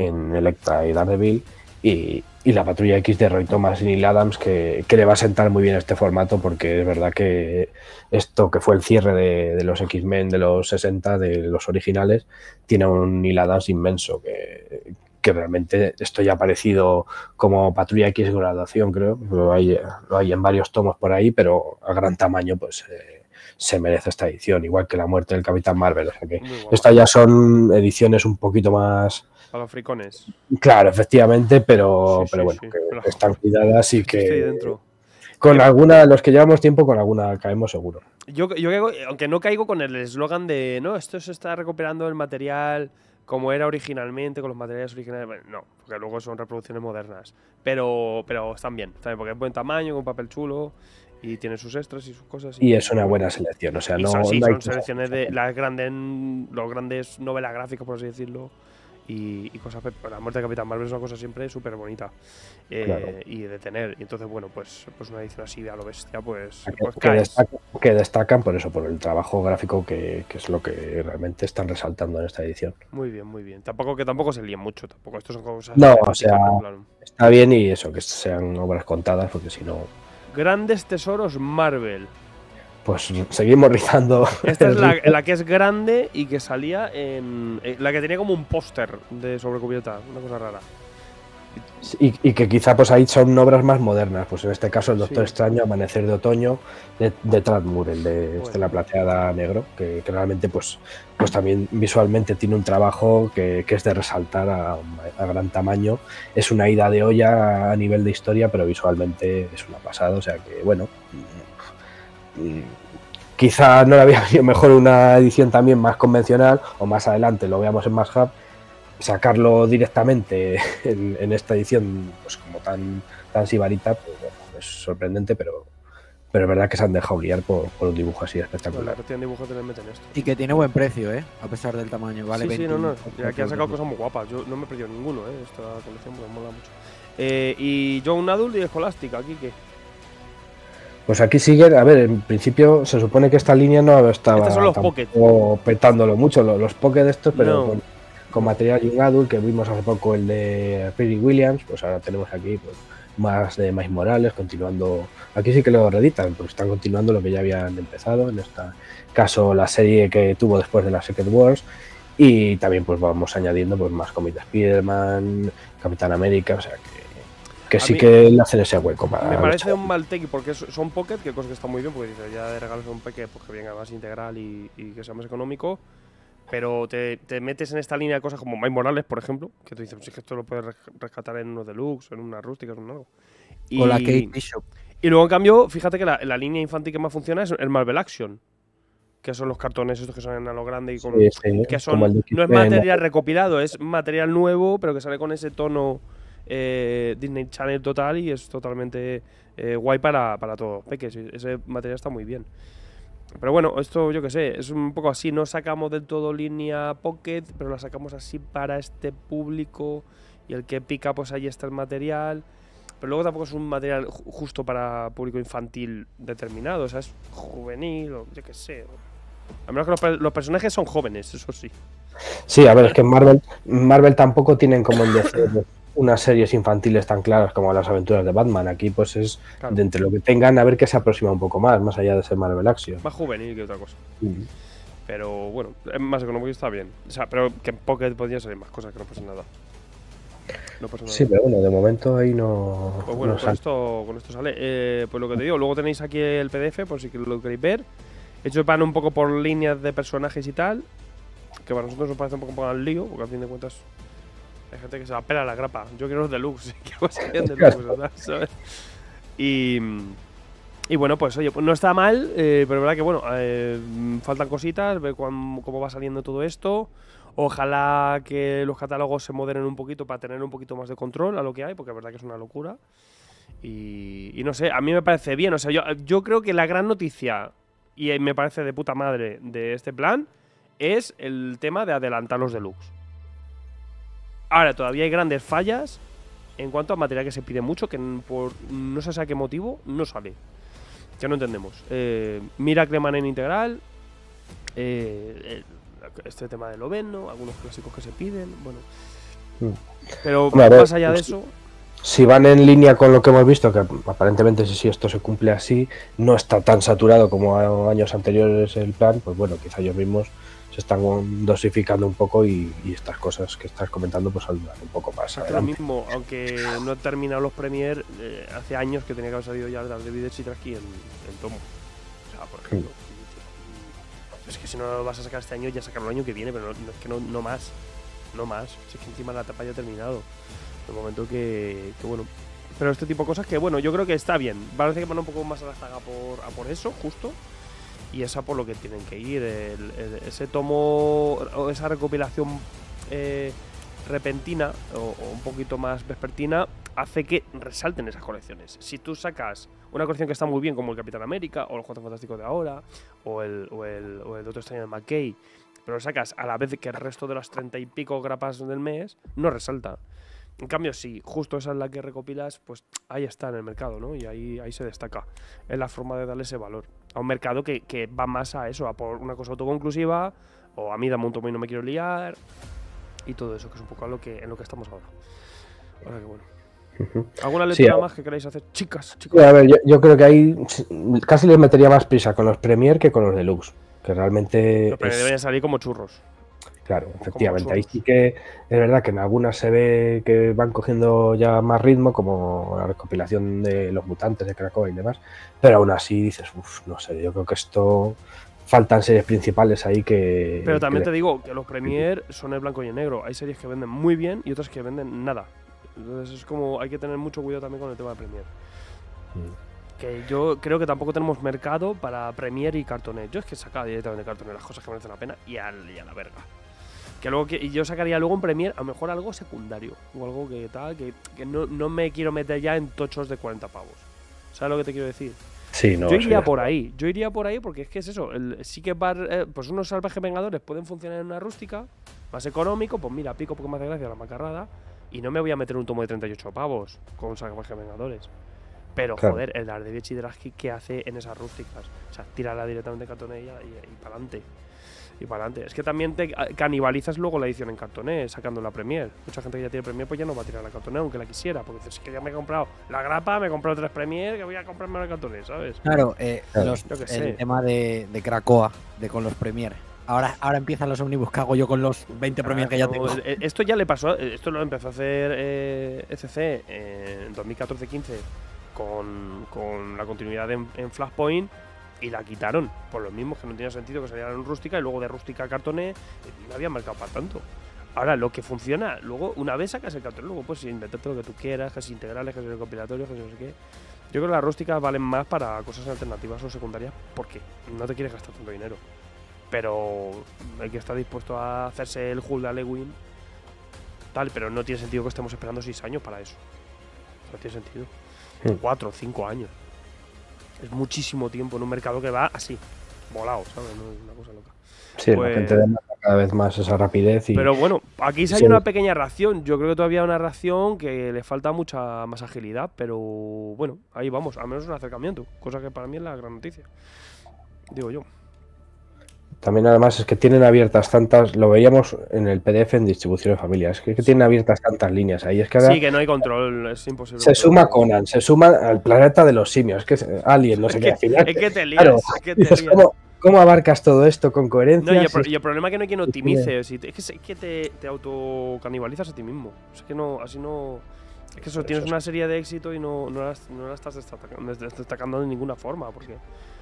en Electra y Daredevil y, y la Patrulla X de Roy Thomas y Neil Adams que, que le va a sentar muy bien este formato porque es verdad que esto que fue el cierre de, de los X-Men de los 60, de los originales, tiene un Neil Adams inmenso que, que realmente esto ya ha aparecido como Patrulla X graduación, creo. Lo hay, lo hay en varios tomos por ahí, pero a gran tamaño, pues eh, se merece esta edición, igual que la muerte del Capitán Marvel. O sea que estas ya son ediciones un poquito más. Para los fricones. Claro, efectivamente, pero, Sí, pero bueno, sí. que, Pero- que están cuidadas y Estoy que dentro. con alguna, los que llevamos tiempo, con alguna caemos seguro. Yo, yo caigo- aunque no caigo con el eslogan de no, esto se está recuperando el material como era originalmente, con los materiales originales. Bueno, no, porque luego son reproducciones modernas. Pero, pero están bien, bien, porque es buen tamaño, con papel chulo y tiene sus extras y sus cosas. Y es una buena selección, o sea, Y no, son, sí, no hay son selecciones de las grandes, los grandes novelas gráficas, por así decirlo. Y, y cosas. La muerte de Capitán Marvel es una cosa siempre súper bonita. eh, Claro. Y de tener. Y entonces, bueno, pues, pues una edición así de a lo bestia, pues. que, pues que destacan, que destacan por eso, por el trabajo gráfico que, que es lo que realmente están resaltando en esta edición. Muy bien, muy bien. Tampoco que tampoco se líen mucho, tampoco. Estos son cosas. No, o sea. Está bien y eso, que sean obras contadas, porque si no, Grandes tesoros Marvel. Pues seguimos rizando. Esta <laughs> es la, la que es grande y que salía en. eh, la que tenía como un póster de sobrecubierta, una cosa rara. Y, y que quizá pues ahí son obras más modernas. Pues en este caso el Doctor Sí. Extraño, Amanecer de Otoño, de, de Trad Moore, el de Bueno. Estela Plateada Negro, que, que realmente pues, pues también visualmente tiene un trabajo que, que es de resaltar a, a gran tamaño. Es una ida de olla a nivel de historia, pero visualmente es una pasada. O sea que bueno. Mm, Quizá no le había <laughs> venido mejor una edición también más convencional, o más adelante lo veamos en Más Hub, sacarlo directamente <laughs> en, en esta edición, pues como tan, tan sibarita, pues bueno, es sorprendente, pero, pero es verdad que se han dejado liar por, por un dibujo así espectacular. dibujos esto. Y que tiene buen precio, ¿eh? A pesar del tamaño. Vale sí, sí, 20 no, no. Y aquí han sacado cosas muy guapas. Yo no me he perdido ninguno, ¿eh? Esta colección me mola mucho. Eh, y John Adult y Scholastic, aquí que. Pues aquí sigue, a ver, en principio se supone que esta línea no estaba los petándolo mucho, los, los Pocket estos, pero No. con, con material Young Adult, que vimos hace poco el de Perry Williams, pues ahora tenemos aquí pues, más de Miles Morales, continuando, aquí sí que lo reeditan, porque están continuando lo que ya habían empezado, en este caso la serie que tuvo después de la Secret Wars, y también pues vamos añadiendo pues más cómics de Spider-Man, Capitán América, o sea que, que A sí mí- que le hacen ese hueco para Me parece chavales. un mal take porque son pocket, que cosa que está muy bien, porque ya de regalos un peque, pues que venga más integral y, y que sea más económico. Pero te, te metes en esta línea de cosas como Mike Morales, por ejemplo, que tú dices, pues es que esto lo puedes res- rescatar en unos deluxe, en unas rústicas, en algo. Y, O la Kate Bishop. y luego, en cambio, fíjate que la, la línea infantil que más funciona es el Marvel Action, que son los cartones estos que son a lo grande y con, Sí, sí, que son no es material recopilado, es material nuevo, pero que sale con ese tono eh, Disney Channel total y es totalmente eh, guay para, para todos. Ese material está muy bien. Pero bueno, esto yo que sé, es un poco así, no sacamos del todo línea Pocket, pero la sacamos así para este público y el que pica pues ahí está el material. Pero luego tampoco es un material ju- justo para público infantil determinado, o sea, es juvenil o yo que sé. A menos que los, per- los personajes son jóvenes, eso sí. Sí, a ver, es que Marvel, Marvel tampoco tienen como el DC unas series infantiles tan claras como las aventuras de Batman. Aquí pues es Claro. de entre lo que tengan a ver qué se aproxima un poco más, más allá de ser Marvel Action. Más juvenil que otra cosa. Mm. Pero bueno, es más económico y está bien. O sea, pero que en Pocket podrían salir más cosas que no pasa nada. No pasa nada. Sí, pero bueno, de momento ahí no. Pues bueno, no con esto, con esto sale. Eh, pues lo que te digo, luego tenéis aquí el PDF, por si que lo queréis ver. Hecho van un poco por líneas de personajes y tal. Que para nosotros nos parece un poco más lío, porque al fin de cuentas hay gente que se va a pelar la grapa. Yo quiero los deluxe, quiero <laughs> que <laughs> deluxe. ¿sabes? Y, y bueno, pues oye, pues no está mal, eh, pero es verdad que bueno, eh, faltan cositas, ver cuán- cómo va saliendo todo esto. Ojalá que los catálogos se moderen un poquito para tener un poquito más de control a lo que hay, porque es verdad que es una locura. Y, y no sé, a mí me parece bien. O sea, yo, yo creo que la gran noticia, y me parece de puta madre de este plan, es el tema de adelantar los deluxe. Ahora, todavía hay grandes fallas en cuanto a material que se pide mucho, que por no sé a qué motivo no sale. Que no entendemos. Eh, Miracle Man en integral. eh, el- este tema del Oveno, algunos clásicos que se piden. Bueno. Mm. Pero Hombre, más allá de pues, eso. Si van en línea con lo que hemos visto, que aparentemente si, esto se cumple así, no está tan saturado como años anteriores el plan, pues bueno, quizá ellos mismos se están dosificando un poco y, y estas cosas que estás comentando pues saldrán un poco más adelante. mismo, aunque no he terminado los Premier, eh, hace años que tenía que haber salido ya el Daredevil y Chitraki en, en tomo. O sea, por ejemplo. Es que si no lo vas a sacar este año, ya sacarlo el año que viene, pero no, es que no, no más. No más. Es que encima la etapa ya ha terminado. De momento que, que bueno. Pero este tipo de cosas que, bueno, yo creo que está bien. Parece que van un poco más a la saga por, a por eso, justo. Y esa por lo que tienen que ir. ese tomo o esa recopilación eh, repentina o, un poquito más vespertina hace que resalten esas colecciones. Si tú sacas una colección que está muy bien, como el Capitán América, o el Cuatro Fantásticos de ahora, o el, o el, o el Doctor de McKay, pero lo sacas a la vez que el resto de las treinta y pico grapas del mes, no resalta. En cambio, si justo esa es la que recopilas, pues ahí está en el mercado, ¿no? Y ahí, ahí se destaca. Es la forma de darle ese valor. A un mercado que, que va más a eso, a por una cosa autoconclusiva, o a mí dame un tomo y no me quiero liar, y todo eso, que es un poco a lo que, en lo que estamos ahora. O sea que bueno. ¿Alguna lectura más que queráis hacer? Chicas, chicos. A ver, yo, yo creo que ahí casi les metería más prisa con los Premier que con los Deluxe. Que realmente. Los premios es- deberían salir como churros. Claro, efectivamente. Ahí sí que es verdad que en algunas se ve que van cogiendo ya más ritmo, como la recopilación de los mutantes de Krakow y demás, pero aún así dices, uff, no sé, yo creo que esto faltan series principales ahí que. Pero también que- te digo que los Premier son el blanco y el negro. Hay series que venden muy bien y otras que venden nada. Entonces es como hay que tener mucho cuidado también con el tema de Premier. Mm. Que yo creo que tampoco tenemos mercado para Premier y Cartonet. Yo es que sacaba directamente de Cartonet las cosas que merecen la pena y, al, y a la verga. Que luego que, y yo sacaría luego en Premier a lo mejor algo secundario. O algo que tal, que, que no, no me quiero meter ya en tochos de 40 pavos. ¿Sabes lo que te quiero decir? Sí, no. yo iría por ahí, yo iría por ahí porque es que es eso, el, sí que par- eh, pues unos salvajes vengadores pueden funcionar en una rústica, más económico, pues mira, pico porque más de gracia la macarrada y no me voy a meter un tomo de 38 pavos con salvajes vengadores. Pero Claro. joder, el Daredevil Chidraski que hace en esas rústicas, o sea, tírala directamente en cartonella y, y para adelante. Y para adelante. Es que también te ah, canibalizas luego la edición en cartoné, sacando la Premier. Mucha gente que ya tiene Premier pues ya no va a tirar la cartoné aunque la quisiera, porque dices, "Es que ya me he comprado la grapa, me he comprado tres Premier, que voy a comprarme la cartoné, ¿sabes? Claro, eh, los- el sé. tema de, de Krakoa, de con los Premier. Ahora, ahora empiezan los omnibus que hago yo con los 20 Premier que ya Ah, tengo. eh, Esto ya le pasó, eh, esto lo empezó a hacer eh, ECC en 2014-15 con, la continuidad en, Flashpoint y la quitaron por lo mismo que no tenía sentido que saliera en rústica y luego de rústica a cartoné eh, no había mercado para tanto. Ahora, lo que funciona, luego, una vez sacas el cartón, luego puedes inventarte lo que tú quieras, casi integrales, casi recopilatorios, casi no sé qué. Yo creo que las rústicas valen más para cosas alternativas o secundarias porque no te quieres gastar tanto dinero. Pero hay que estar dispuesto a hacerse el Hulk de Alewin tal, pero no tiene sentido que estemos esperando seis años para eso. No tiene sentido. Hmm. Cuatro, cinco años. Es muchísimo tiempo en un mercado que va así, volado, ¿sabes? No es una cosa loca. Sí, pues- la gente demanda cada vez más esa rapidez y Pero bueno, aquí se hay Sí. una pequeña reacción. Yo creo que todavía hay una reacción que le falta mucha más agilidad, pero bueno, ahí vamos, al menos un acercamiento, cosa que para mí es la gran noticia. Digo yo. También además es que tienen abiertas tantas, lo veíamos en el PDF en distribución de familia, es que, tienen abiertas tantas líneas ahí, es que ahora Sí, que no hay control, es imposible. se suma Conan, se suma al planeta de los simios, es que es Alien, no sé Es qué, es que te lías, claro, es que te lías. ¿cómo, cómo abarcas todo esto con coherencia? No, y el, Si pro- es- y el problema es que no hay quien optimice. es que, es que te, te autocanibalizas a ti mismo. Es que no, así no. Es que eso, tienes una serie de éxito y no, no, la, no la estás destacando, destacando de ninguna forma. Porque,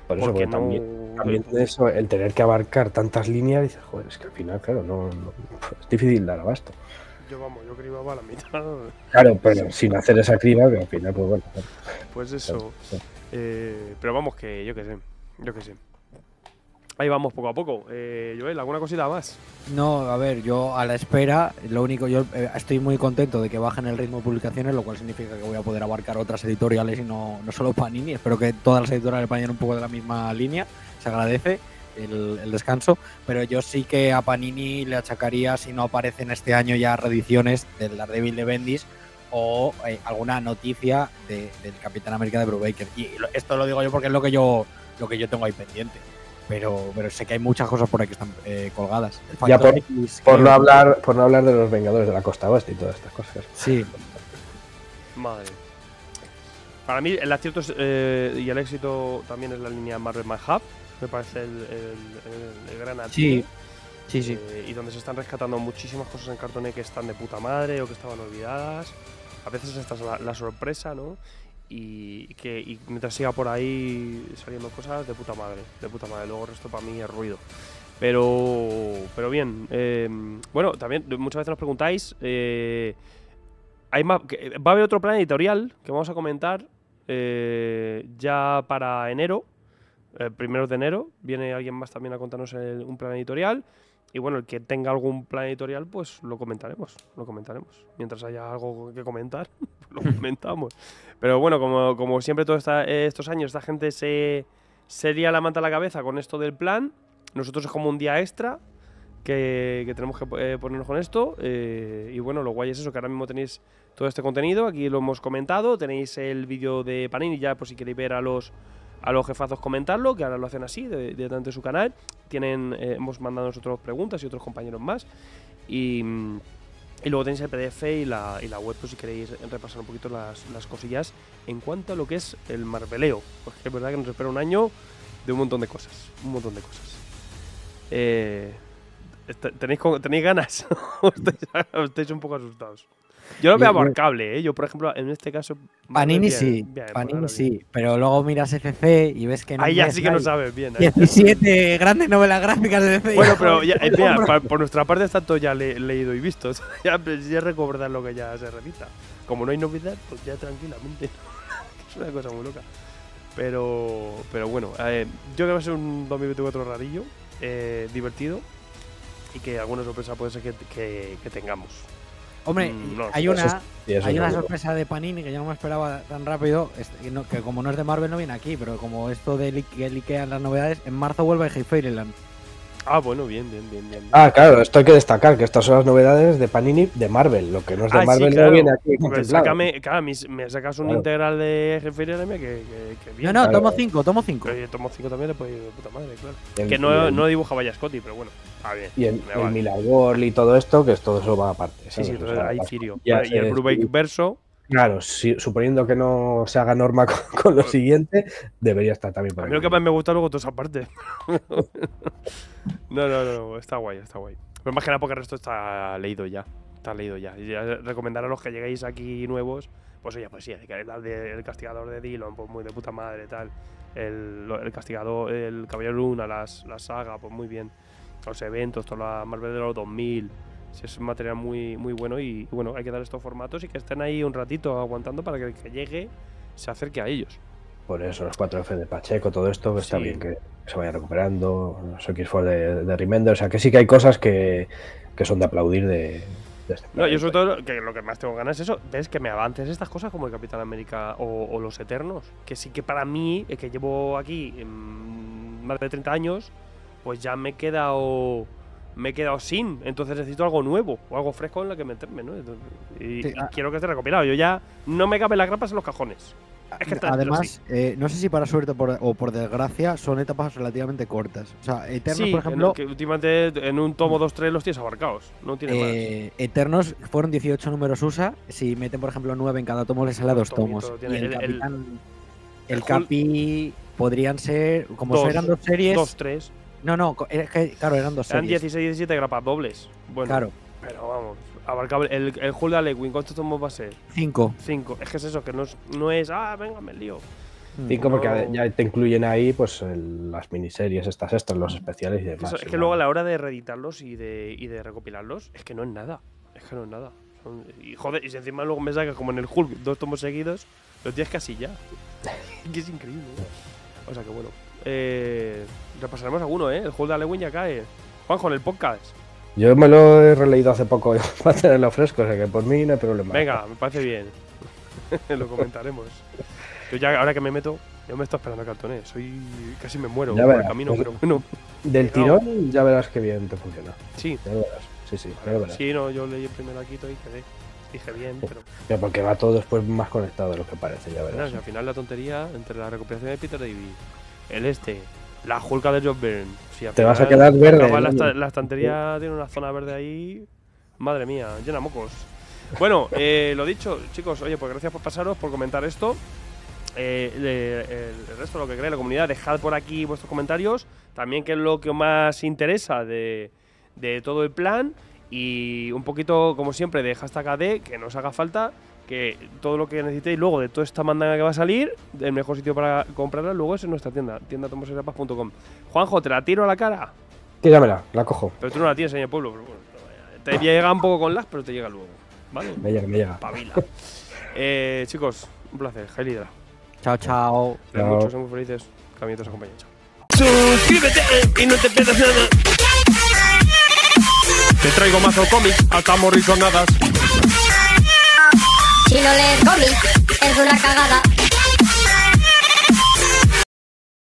por eso porque porque no. también, también eso, el tener que abarcar tantas líneas, dices, joder, es que al final, claro, no, no- <laughs> es difícil dar abasto. Yo, vamos, yo cribaba la mitad. Claro, pero sin hacer esa criba, que al final, pues bueno. claro, Pues eso. sí. Eh, pero vamos, que yo qué sé. Yo qué sé. Ahí vamos poco a poco. Eh, Joel, ¿alguna cosita más? No, a ver, yo a la espera, lo único, yo eh, estoy muy contento de que bajen el ritmo de publicaciones, lo cual significa que voy a poder abarcar otras editoriales y no, no solo Panini. Espero que todas las editoriales vayan un poco de la misma línea, se agradece el, descanso, pero yo sí que a Panini le achacaría si no aparecen este año ya reediciones del Daredevil de Bendis o eh, alguna noticia de- del Capitán América de Brubaker. Y esto lo digo yo porque es lo que yo, lo que yo tengo ahí pendiente. Pero, pero sé que hay muchas cosas por ahí que están eh, colgadas. El Ya por- X, Por no hablar, por no hablar de los Vengadores de la Costa Oeste y todas estas cosas. Sí, Madre. Para mí, el acierto es, eh, y el éxito también es la línea Marvel My Hub. Me parece el, el- el- el gran acierto. sí, sí, sí. Eh, y donde se están rescatando muchísimas cosas en cartoné que están de puta madre o que estaban olvidadas. A veces esta es la, la sorpresa, ¿no? Y que y mientras siga por ahí saliendo cosas de puta madre, de puta madre. Luego el resto para mí es ruido. Pero, pero bien. eh, bueno, también muchas veces nos preguntáis. eh, hay más, va a haber otro plan editorial que vamos a comentar eh, ya para enero. eh, primeros de enero. Viene alguien más también a contarnos un plan editorial. Y bueno, el que tenga algún plan editorial, pues lo comentaremos. Lo comentaremos. Mientras haya algo que comentar, <laughs> pues lo <laughs> comentamos. Pero bueno, como, como siempre todos esta- estos años, esta gente se, se lía la manta a la cabeza con esto del plan. Nosotros es como un día extra que, que tenemos que eh, ponernos con esto. eh, y bueno, lo guay es eso, que ahora mismo tenéis todo este contenido. Aquí lo hemos comentado. Tenéis el vídeo de Panini ya por si queréis ver a los, a los jefazos comentarlo, que ahora lo hacen así, de- en su canal. Tienen, eh, hemos mandado nosotros preguntas y otros compañeros más. Y, y luego tenéis el PDF y la, y la web, pues si queréis repasar un poquito las, las cosillas en cuanto a lo que es el marveleo. Porque es verdad que nos espera un año de un montón de cosas. Un montón de cosas. Eh, ¿Tenéis, ¿Tenéis ganas? <laughs> ¿O estáis, o <laughs> estáis un poco asustados? Yo lo veo Yo- yo- abarcable, ¿eh? Yo, por ejemplo, en este caso. Panini bien, sí, bien, Panini sí, pero luego miras FC y ves que no Ahí ya sí que no sabes bien. ¿eh? 17 grandes novelas gráficas de DC. Bueno, pero <laughs> ya, eh, mira, por nuestra parte está todo ya le- leído y visto. <laughs> ya, pues, ya recordar lo que ya se repita. Como no hay novedad, pues ya tranquilamente. <laughs> es una cosa muy loca. Pero, pero bueno, eh, yo creo que va a ser un 2024 rarillo, eh, divertido y que alguna sorpresa puede ser que, que- que tengamos. Hombre, Mm, no, hay eso una, es- y eso hay una seguro. sorpresa de Panini que yo no me esperaba tan rápido, que, como no es de Marvel no viene aquí, pero como esto de que liquean las novedades, en marzo vuelve Hey Fairyland. Ah, bueno, bien, bien, bien, bien. Ah, claro, esto hay que destacar, que estas son las novedades de Panini de Marvel. Lo que no es de Ah, sí, Marvel claro. no viene aquí contemplado. sácame, claro, me sacas un Claro. integral de anime que, que, que bien. No, no, claro. tomo 5, tomo 5. Pero yo tomo 5 también le puedo ir de puta madre, claro. El- que no, el- no dibujaba ya Scotty, pero bueno, está bien. Y el, el vale. Y todo esto, que es todo eso va aparte. Sí, ¿sabes? sí, O entonces sea, hay las Cirio. Y el Brubaker verso, Claro, si- suponiendo que no se haga norma <laughs> con, con lo siguiente, debería estar también por a mí lo que más me gusta luego toda esa parte. <laughs> no, no, no, está guay, está guay. Pero más que nada porque el resto está leído ya. Está leído ya. Y ya recomendar a los que lleguéis aquí nuevos, pues oye, pues sí, hablar del castigador de Dillon, pues muy de puta madre, tal. El, el castigador, el Caballero Luna, las, la saga, pues muy bien. Los eventos, toda la Marvel de los 2000. Sí, es un material muy, muy bueno y bueno, hay que dar estos formatos y que estén ahí un ratito aguantando para que el que llegue se acerque a ellos. Por eso, los 4F de Pacheco, todo esto, que está Sí. bien que se vaya recuperando. Los X4 de, de Remender, o sea, que sí que hay cosas que, que son de aplaudir de, este No, yo sobre todo que lo que más tengo ganas es eso, ves que me avances estas cosas como el Capitán América o, o los Eternos, que sí que para mí, eh, que llevo aquí mm, más de 30 años, pues ya me he quedado me he quedado sin, entonces necesito algo nuevo o algo fresco en lo que meterme, ¿no? Entonces, y, Sí, y ah. quiero que esté recopilado. Yo ya no me caben las grapas en los cajones. Es que Además, eh, no sé si para suerte por- o por desgracia, son etapas relativamente cortas. O sea, Eternos, sí, por en ejemplo, el que últimamente en un tomo 2-3 los tienes abarcados. No tiene más. eh, Eternos fueron 18 números USA. Si meten, por ejemplo, 9 en cada tomo, les sale a dos tomos. Y el, el- el- Capitán- el el Hulk- Capi podrían ser, como Dos. eran dos series. 2-3. No, no, es que, claro, eran dos Eran series. 16 y 17 grapas dobles. Bueno, Claro, Pero vamos, abarcable. El, el Hulk de Alewin, ¿cuántos tomos va a ser? 5. 5. Es que es eso, que no es, no es ah, venga, me lío. Cinco, porque ya te incluyen ahí pues el- las miniseries, estas extras, los especiales y demás. eso, es que luego a la hora de reeditarlos y de, y de recopilarlos, es que no es nada. Es que no es nada. Son- y joder, y si encima luego me sacas como en el Hulk dos tomos seguidos, los tienes casi ya. <laughs> que es increíble. ¿eh? O sea que bueno. Eh, repasaremos alguno, ¿eh? El Hulk de Alewin ya cae. Juanjo, en el podcast. Yo me lo he releído hace poco <laughs> para tenerlo fresco, o sea que por mí no hay problema. Venga, me parece bien. <laughs> Lo comentaremos. Yo ya, ahora que me meto, yo me estoy esperando cartones. Soy. casi me muero Ya por el camino, pues- pero bueno. Del tirón ya verás que bien te funciona. Sí. Ya lo verás. Sí, sí, ya lo verás. Sí, no, yo leí el primer Akito y quedé. Dije bien, pero. Ya, porque va todo después más conectado de lo que parece, ya Bueno, verás. al final la tontería entre la recuperación de Peter David, el este, la Hulka de John Byrne. si Te vas a quedar verde, La, ¿no? esta- la estantería tiene una zona verde ahí. Madre mía, llena mocos. Bueno, eh, lo dicho, chicos, oye, pues gracias por pasaros, por comentar esto. Eh, el, el resto, lo que cree la comunidad, dejad por aquí vuestros comentarios. También qué es lo que más interesa de, de todo el plan. Y un poquito, como siempre, de hashtag AD, que nos haga falta. Que todo lo que necesitéis luego de toda esta mandanga que va a salir, el mejor sitio para comprarla luego es en nuestra tienda, tiendatomoserapas.com. Juanjo, te la tiro a la cara. Tíramela, la cojo. Pero tú no la tienes en el pueblo. Pero bueno, te llega un poco con las, pero te llega luego. ¿Vale? Me llega, me llega. Pavila. eh, chicos, un placer. Jailidra. Chao, chao. Chao. Muchos, somos felices. Caminitos acompañan. Chao. Suscríbete y no te pierdas nada. Te traigo mazo cómic, hasta morrisonadas. Si no lees cómics, es una cagada.